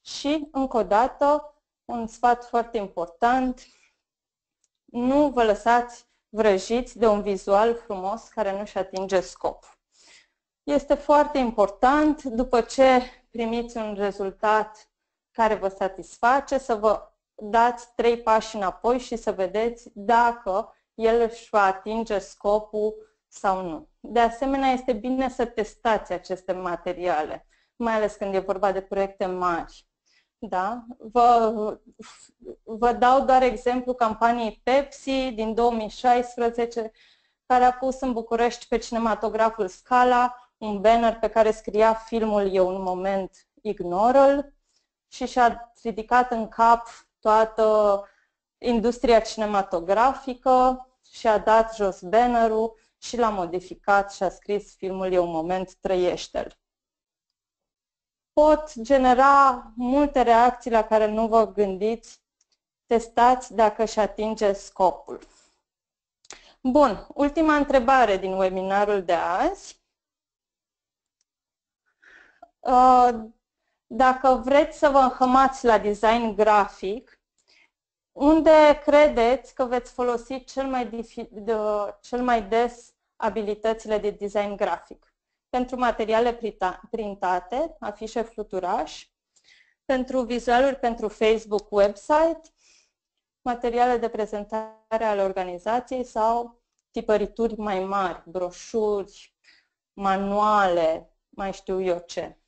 Speaker 2: Și, încă o dată, un sfat foarte important, nu vă lăsați vrăjiți de un vizual frumos care nu-și atinge scopul. Este foarte important, după ce primiți un rezultat care vă satisface, să vă dați trei pași înapoi și să vedeți dacă el își va atinge scopul sau nu. De asemenea, este bine să testați aceste materiale, mai ales când e vorba de proiecte mari. Da? Vă, vă dau doar exemplu campaniei Pepsi din 2016, care a pus în București pe cinematograful Scala un banner pe care scria filmul E un moment, ignoră și și-a ridicat în cap toată industria cinematografică și a dat jos bannerul și l-a modificat și a scris filmul E un moment, trăiește-l. Pot genera multe reacții la care nu vă gândiți, testați dacă își atinge scopul. Bun, ultima întrebare din webinarul de azi. Uh, dacă vreți să vă înhămați la design grafic, unde credeți că veți folosi cel mai, de, cel mai des abilitățile de design grafic? Pentru materiale printate, afișe fluturaș, pentru vizualuri pentru Facebook website, materiale de prezentare ale organizației sau tipărituri mai mari, broșuri, manuale, mai știu eu ce.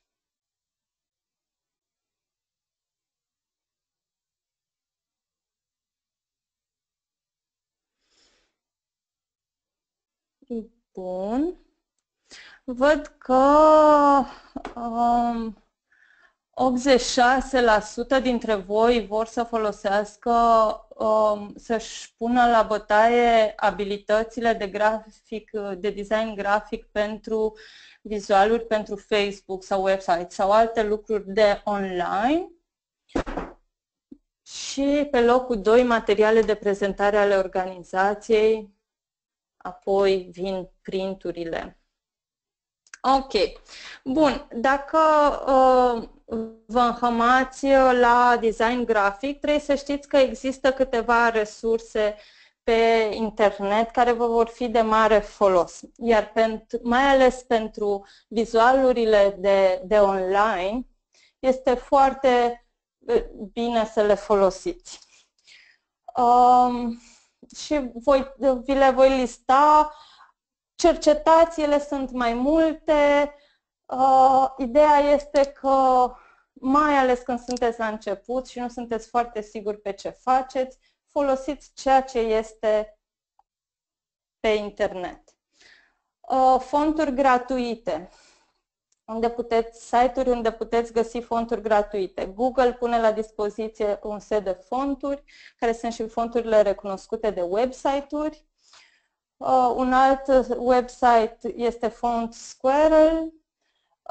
Speaker 2: Bun. Văd că um, 86% dintre voi vor să folosească, um, să-și pună la bătaie abilitățile de grafic, de design grafic pentru vizualuri pentru Facebook sau website sau alte lucruri de online. Și pe locul 2, materiale de prezentare ale organizației, apoi vin printurile. Ok. Bun. Dacă uh, vă înhămați la design grafic, trebuie să știți că există câteva resurse pe internet care vă vor fi de mare folos. Iar pentru, mai ales pentru vizualurile de, de online, este foarte uh, bine să le folosiți. Um, și voi, vi le voi lista. Cercetați, ele sunt mai multe. Uh, ideea este că, mai ales când sunteți la început și nu sunteți foarte siguri pe ce faceți, folosiți ceea ce este pe internet. Uh, fonturi gratuite unde puteți, site-uri unde puteți găsi fonturi gratuite. Google pune la dispoziție un set de fonturi, care sunt și fonturile recunoscute de website-uri. Uh, un alt website este Font Squirrel,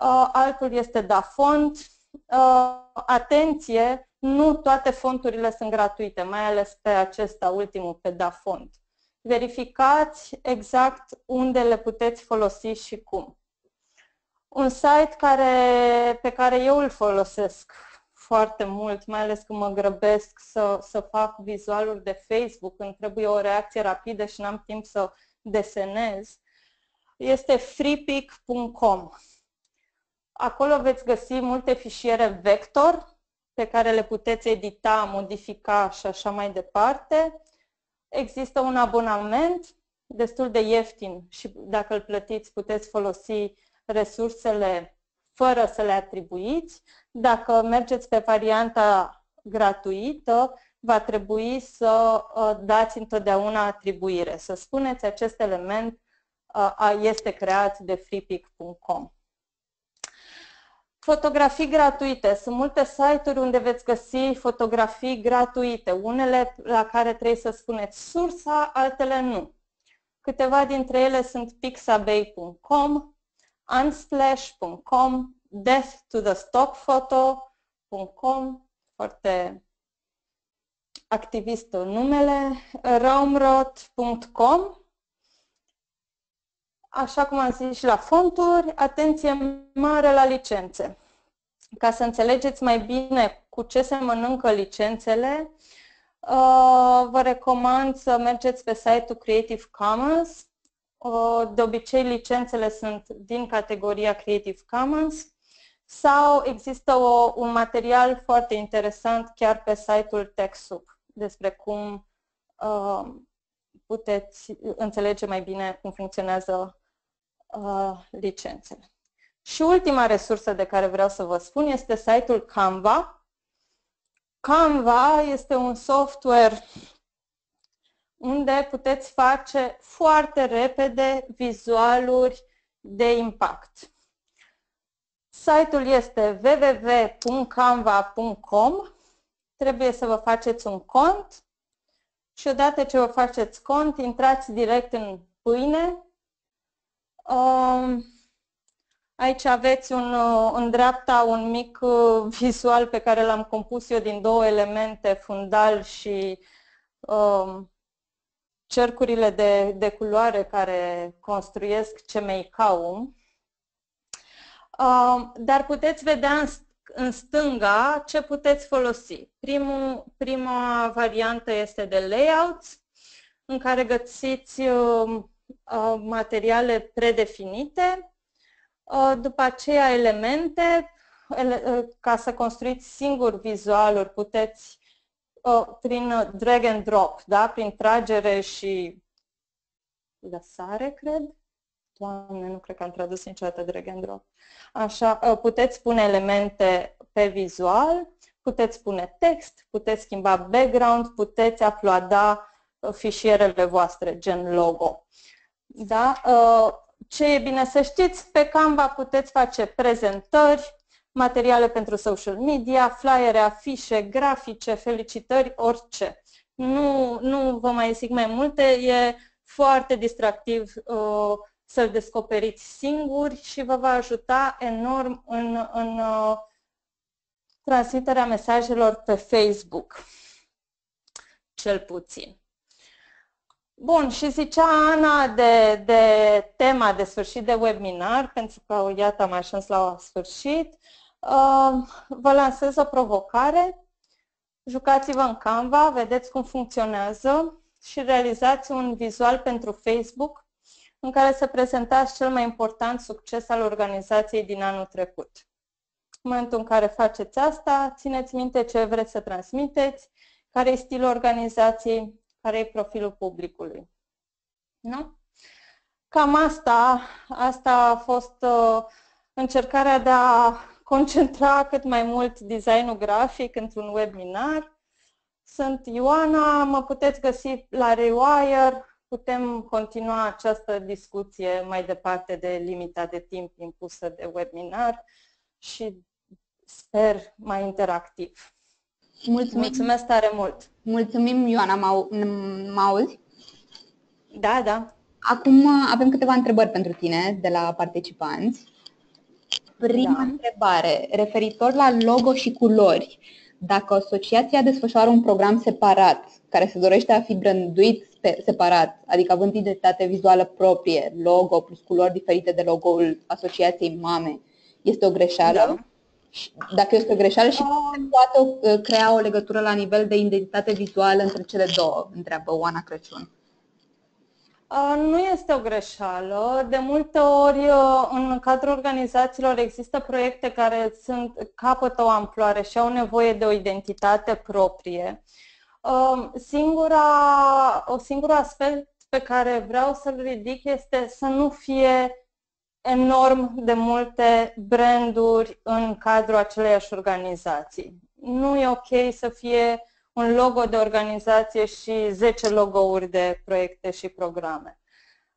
Speaker 2: uh, altul este Dafont. Uh, atenție, nu toate fonturile sunt gratuite, mai ales pe acesta ultimul, pe Dafont. Verificați exact unde le puteți folosi și cum. Un site care, pe care eu îl folosesc foarte mult, mai ales când mă grăbesc să, să fac vizualuri de Facebook, când trebuie o reacție rapidă și n-am timp să desenez, este freepic.com. Acolo veți găsi multe fișiere vector pe care le puteți edita, modifica și așa mai departe. Există un abonament destul de ieftin și dacă îl plătiți puteți folosi resursele fără să le atribuiți. Dacă mergeți pe varianta gratuită, va trebui să uh, dați întotdeauna atribuire, să spuneți acest element uh, este creat de freepic.com. Fotografii gratuite. Sunt multe site-uri unde veți găsi fotografii gratuite. Unele la care trebuie să spuneți sursa, altele nu. Câteva dintre ele sunt pixabay.com, unsplash.com, deathtothestockphoto.com, foarte activist numele, raumrot.com, așa cum am zis și la fonturi, atenție mare la licențe. Ca să înțelegeți mai bine cu ce se mănâncă licențele, uh, vă recomand să mergeți pe site-ul Creative Commons. Uh, de obicei, licențele sunt din categoria Creative Commons sau există o, un material foarte interesant chiar pe site-ul TechSoup despre cum uh, puteți înțelege mai bine cum funcționează uh, licențele. Și ultima resursă de care vreau să vă spun este site-ul Canva. Canva este un software unde puteți face foarte repede vizualuri de impact. Site-ul este www.canva.com. Trebuie să vă faceți un cont și odată ce vă faceți cont, intrați direct în pâine. Um, aici aveți un, în dreapta un mic uh, visual pe care l-am compus eu din două elemente, fundal și um, cercurile de, de culoare care construiesc CMYK-ul. Um, dar puteți vedea în, în stânga ce puteți folosi. Primul, prima variantă este de layouts, în care găsiți uh, uh, materiale predefinite, uh, după aceea elemente, ele, uh, ca să construiți singur vizualuri, puteți uh, prin drag and drop, da? prin tragere și lăsare, cred, Doamne, nu cred că am tradus niciodată drag and drop. Așa, ă, puteți pune elemente pe vizual, puteți pune text, puteți schimba background, puteți uploada ă, fișierele voastre, gen logo. Da? Ă, ce e bine să știți, pe Canva puteți face prezentări, materiale pentru social media, flyere, afișe, grafice, felicitări, orice. Nu, nu vă mai zic mai multe, e foarte distractiv uh, să-l descoperiți singuri și vă va ajuta enorm în, în uh, transmiterea mesajelor pe Facebook, cel puțin. Bun, și zicea Ana de, de tema de sfârșit de webinar, pentru că iată am ajuns la sfârșit. Uh, vă lansez o provocare. Jucați-vă în Canva, vedeți cum funcționează și realizați un vizual pentru Facebook în care să prezentați cel mai important succes al organizației din anul trecut. În momentul în care faceți asta, țineți minte ce vreți să transmiteți, care e stilul organizației, care e profilul publicului. Nu? Cam asta, asta a fost uh, încercarea de a concentra cât mai mult designul grafic într-un webinar. Sunt Ioana, mă puteți găsi la Rewire, putem continua această discuție mai departe de limita de timp impusă de webinar și sper mai interactiv.
Speaker 1: Mulțumim.
Speaker 2: Mulțumesc tare mult!
Speaker 1: Mulțumim, Ioana, mă auzi?
Speaker 2: Da, da.
Speaker 1: Acum avem câteva întrebări pentru tine de la participanți. Prima da. întrebare, referitor la logo și culori. Dacă asociația desfășoară un program separat, care se dorește a fi branduit separat, adică având identitate vizuală proprie, logo plus culori diferite de logo-ul asociației mame, este o greșeală? Da. Dacă este o greșeală și se poate uh, crea o legătură la nivel de identitate vizuală între cele două, întreabă Oana Crăciun.
Speaker 2: Nu este o greșeală. De multe ori, în cadrul organizațiilor există proiecte care sunt, capătă o amploare și au nevoie de o identitate proprie. Singura, o singur aspect pe care vreau să-l ridic este să nu fie enorm de multe branduri în cadrul aceleiași organizații. Nu e ok să fie un logo de organizație și 10 logo-uri de proiecte și programe.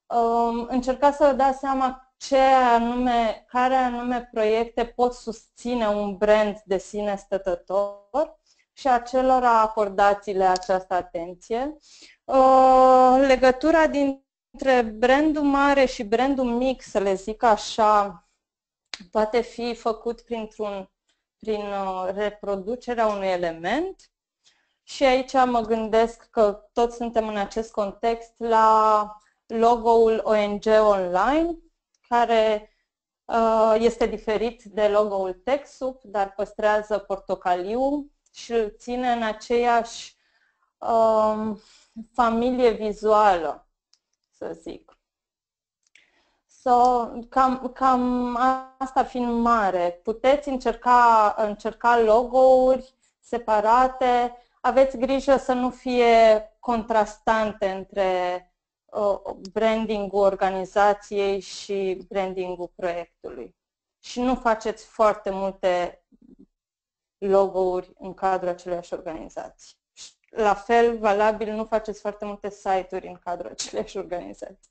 Speaker 2: Um, încercați să vă dați seama ce anume, care anume proiecte pot susține un brand de sine stătător și acelora acordați-le această atenție. Uh, legătura dintre brandul mare și brandul mic, să le zic așa, poate fi făcut printr-un, prin uh, reproducerea unui element și aici mă gândesc că toți suntem în acest context la logo-ul ONG Online, care uh, este diferit de logo-ul TechSoup, dar păstrează portocaliu și îl ține în aceeași um, familie vizuală, să zic. So, cam, cam asta fiind mare, puteți încerca, încerca logo-uri separate, aveți grijă să nu fie contrastante între uh, brandingul organizației și brandingul proiectului. Și nu faceți foarte multe logo-uri în cadrul aceleiași organizații. La fel, valabil, nu faceți foarte multe site-uri în cadrul aceleiași organizații.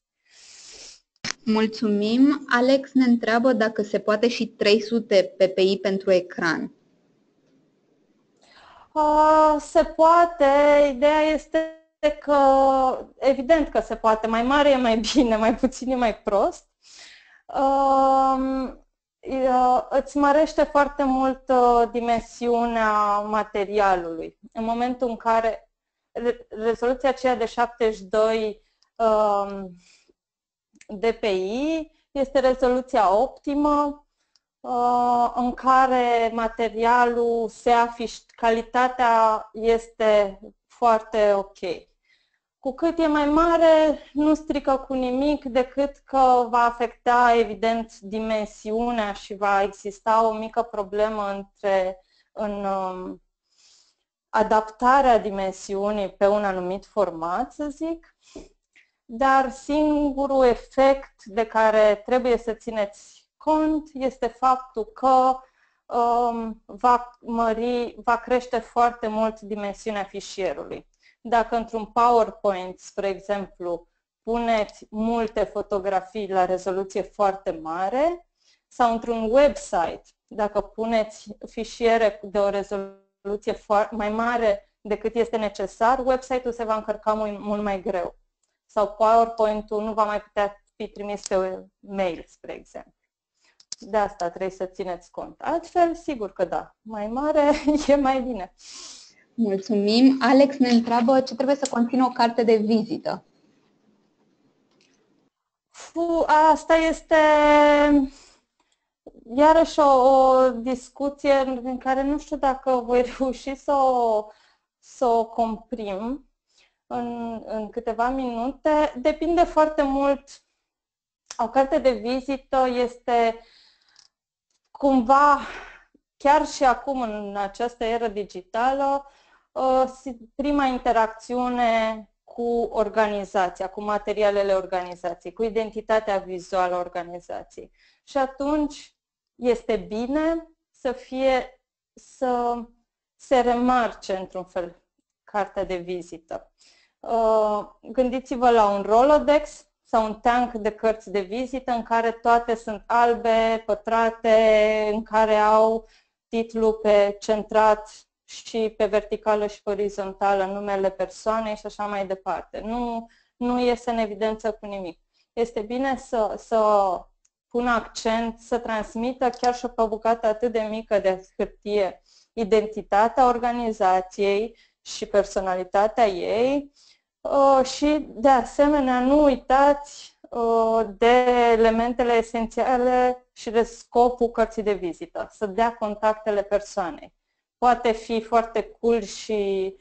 Speaker 1: Mulțumim. Alex ne întreabă dacă se poate și 300 PPI pentru ecran.
Speaker 2: Uh, se poate. Ideea este că, evident că se poate. Mai mare e mai bine, mai puțin e mai prost. Uh, îți mărește foarte mult uh, dimensiunea materialului. În momentul în care rezoluția aceea de 72 uh, dpi este rezoluția optimă Uh, în care materialul se afiș, calitatea este foarte ok. Cu cât e mai mare, nu strică cu nimic decât că va afecta, evident, dimensiunea și va exista o mică problemă între în um, adaptarea dimensiunii pe un anumit format, să zic, dar singurul efect de care trebuie să țineți cont este faptul că um, va, mări, va crește foarte mult dimensiunea fișierului. Dacă într-un PowerPoint, spre exemplu, puneți multe fotografii la rezoluție foarte mare sau într-un website, dacă puneți fișiere de o rezoluție mai mare decât este necesar, website-ul se va încărca mult, mult mai greu. Sau PowerPoint-ul nu va mai putea fi trimis pe mail, spre exemplu. De asta trebuie să țineți cont. Altfel, sigur că da, mai mare e mai bine.
Speaker 1: Mulțumim. Alex ne întreabă ce trebuie să conțină o carte de vizită.
Speaker 2: Fu, asta este iarăși o, o discuție în care nu știu dacă voi reuși să o, să o comprim în, în câteva minute. Depinde foarte mult. O carte de vizită este cumva, chiar și acum, în această eră digitală, uh, prima interacțiune cu organizația, cu materialele organizației, cu identitatea vizuală a organizației. Și atunci este bine să fie, să se remarce într-un fel cartea de vizită. Uh, gândiți-vă la un Rolodex sau un tank de cărți de vizită în care toate sunt albe, pătrate, în care au titlul pe centrat și pe verticală și pe orizontală numele persoanei și așa mai departe. Nu, nu iese în evidență cu nimic. este bine să, să pună accent, să transmită chiar și pe o bucată atât de mică de hârtie identitatea organizației și personalitatea ei uh, și, de asemenea, nu uitați uh, de elementele esențiale și de scopul cărții de vizită, să dea contactele persoanei. Poate fi foarte cool și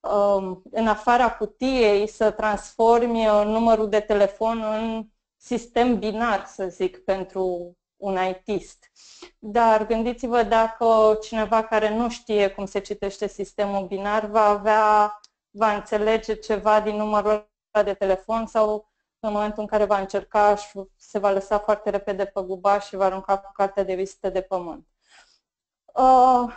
Speaker 2: um, în afara cutiei să transformi uh, numărul de telefon în sistem binar, să zic, pentru un ITist. Dar gândiți-vă dacă cineva care nu știe cum se citește sistemul binar va avea, va înțelege ceva din numărul de telefon sau în momentul în care va încerca și se va lăsa foarte repede pe guba și va arunca cu cartea de vizită de pământ. Uh,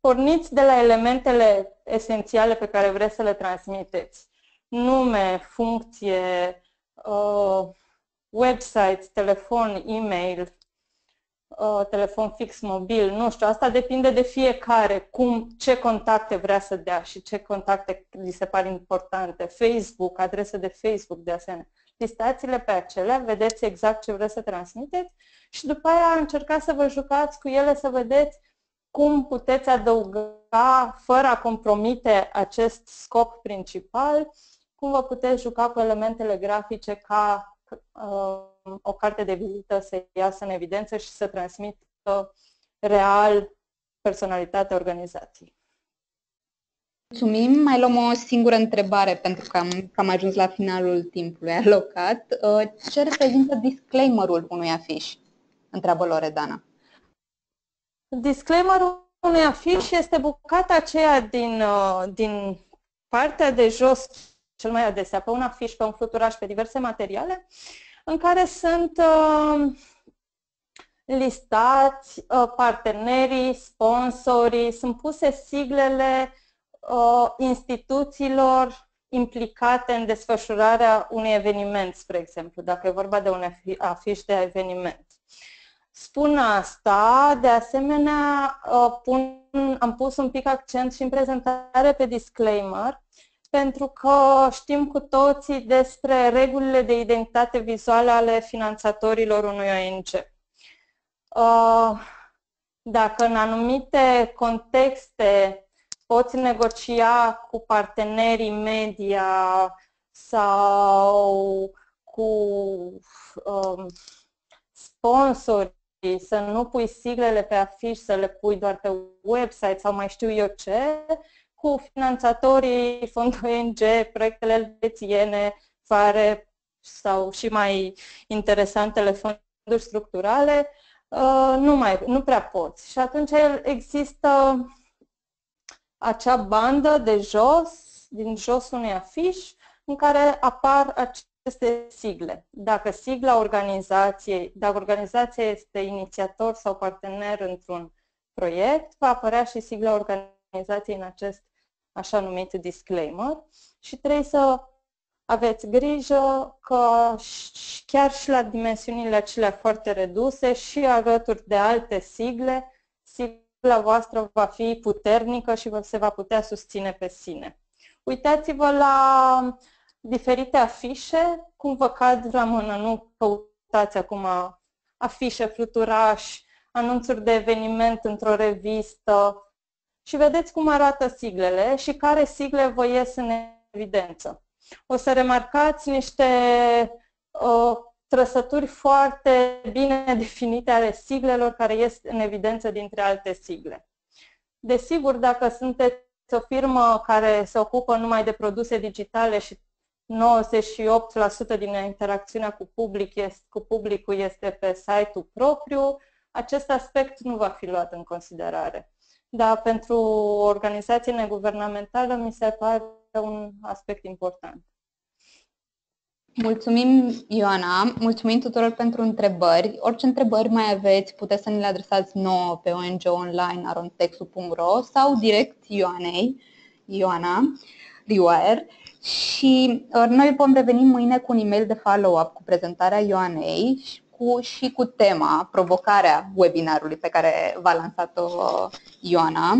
Speaker 2: porniți de la elementele esențiale pe care vreți să le transmiteți. Nume, funcție, uh, website, telefon, e-mail, uh, telefon fix mobil, nu știu, asta depinde de fiecare, cum, ce contacte vrea să dea și ce contacte li se par importante. Facebook, adresă de Facebook de asemenea. Listați-le pe acelea, vedeți exact ce vreți să transmiteți și după aia încercați să vă jucați cu ele, să vedeți cum puteți adăuga, fără a compromite acest scop principal, cum vă puteți juca cu elementele grafice ca uh, o carte de vizită să iasă în evidență și să transmită real personalitatea organizației.
Speaker 1: Mulțumim. Mai luăm o singură întrebare pentru că am, că am ajuns la finalul timpului alocat. Uh, ce reprezintă disclaimerul unui afiș? Întreabă Loredana.
Speaker 2: Disclaimerul unui afiș este bucata aceea din, uh, din partea de jos, cel mai adesea, pe un afiș, pe un fluturaș, pe diverse materiale, în care sunt uh, listați uh, partenerii, sponsorii, sunt puse siglele uh, instituțiilor implicate în desfășurarea unui eveniment, spre exemplu, dacă e vorba de un afiș de eveniment. Spun asta, de asemenea, uh, pun, am pus un pic accent și în prezentare pe disclaimer, pentru că știm cu toții despre regulile de identitate vizuală ale finanțatorilor unui ONG. Uh, dacă în anumite contexte poți negocia cu partenerii media sau cu um, sponsori să nu pui siglele pe afiș, să le pui doar pe website sau mai știu eu ce, cu finanțatorii, fondul ONG, proiectele elvețiene, fare sau și mai interesantele fonduri structurale, uh, nu, mai, nu prea poți. Și atunci există acea bandă de jos, din jos unui afiș, în care apar aceste sigle. Dacă sigla organizației, dacă organizația este inițiator sau partener într-un proiect, va apărea și sigla organizației în acest așa numit disclaimer și trebuie să aveți grijă că chiar și la dimensiunile acelea foarte reduse și alături de alte sigle, sigla voastră va fi puternică și se va putea susține pe sine. Uitați-vă la diferite afișe, cum vă cad la mână, nu căutați acum afișe, fluturași, anunțuri de eveniment într-o revistă și vedeți cum arată siglele și care sigle vă ies în evidență. O să remarcați niște uh, trăsături foarte bine definite ale siglelor care ies în evidență dintre alte sigle. Desigur, dacă sunteți o firmă care se ocupă numai de produse digitale și 98% din interacțiunea cu, public este, cu publicul este pe site-ul propriu, acest aspect nu va fi luat în considerare. Dar pentru o organizație neguvernamentală mi se pare un aspect important.
Speaker 1: Mulțumim, Ioana, mulțumim tuturor pentru întrebări. Orice întrebări mai aveți, puteți să ne le adresați nouă pe ongonline.arontexu.ro sau direct Ioanei, Ioana Rewire. Și uh, noi vom reveni mâine cu un e-mail de follow-up cu prezentarea Ioanei și cu, și cu tema, provocarea webinarului pe care v-a lansat-o uh, Ioana.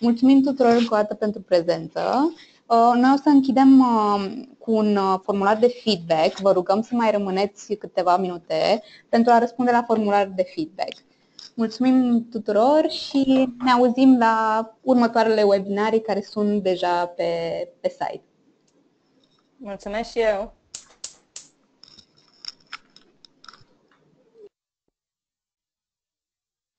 Speaker 1: Mulțumim tuturor încă o dată pentru prezență Uh, noi o să închidem uh, cu un uh, formular de feedback. Vă rugăm să mai rămâneți câteva minute pentru a răspunde la formularul de feedback. Mulțumim tuturor și ne auzim la următoarele webinarii care sunt deja pe, pe site.
Speaker 2: Mulțumesc și eu!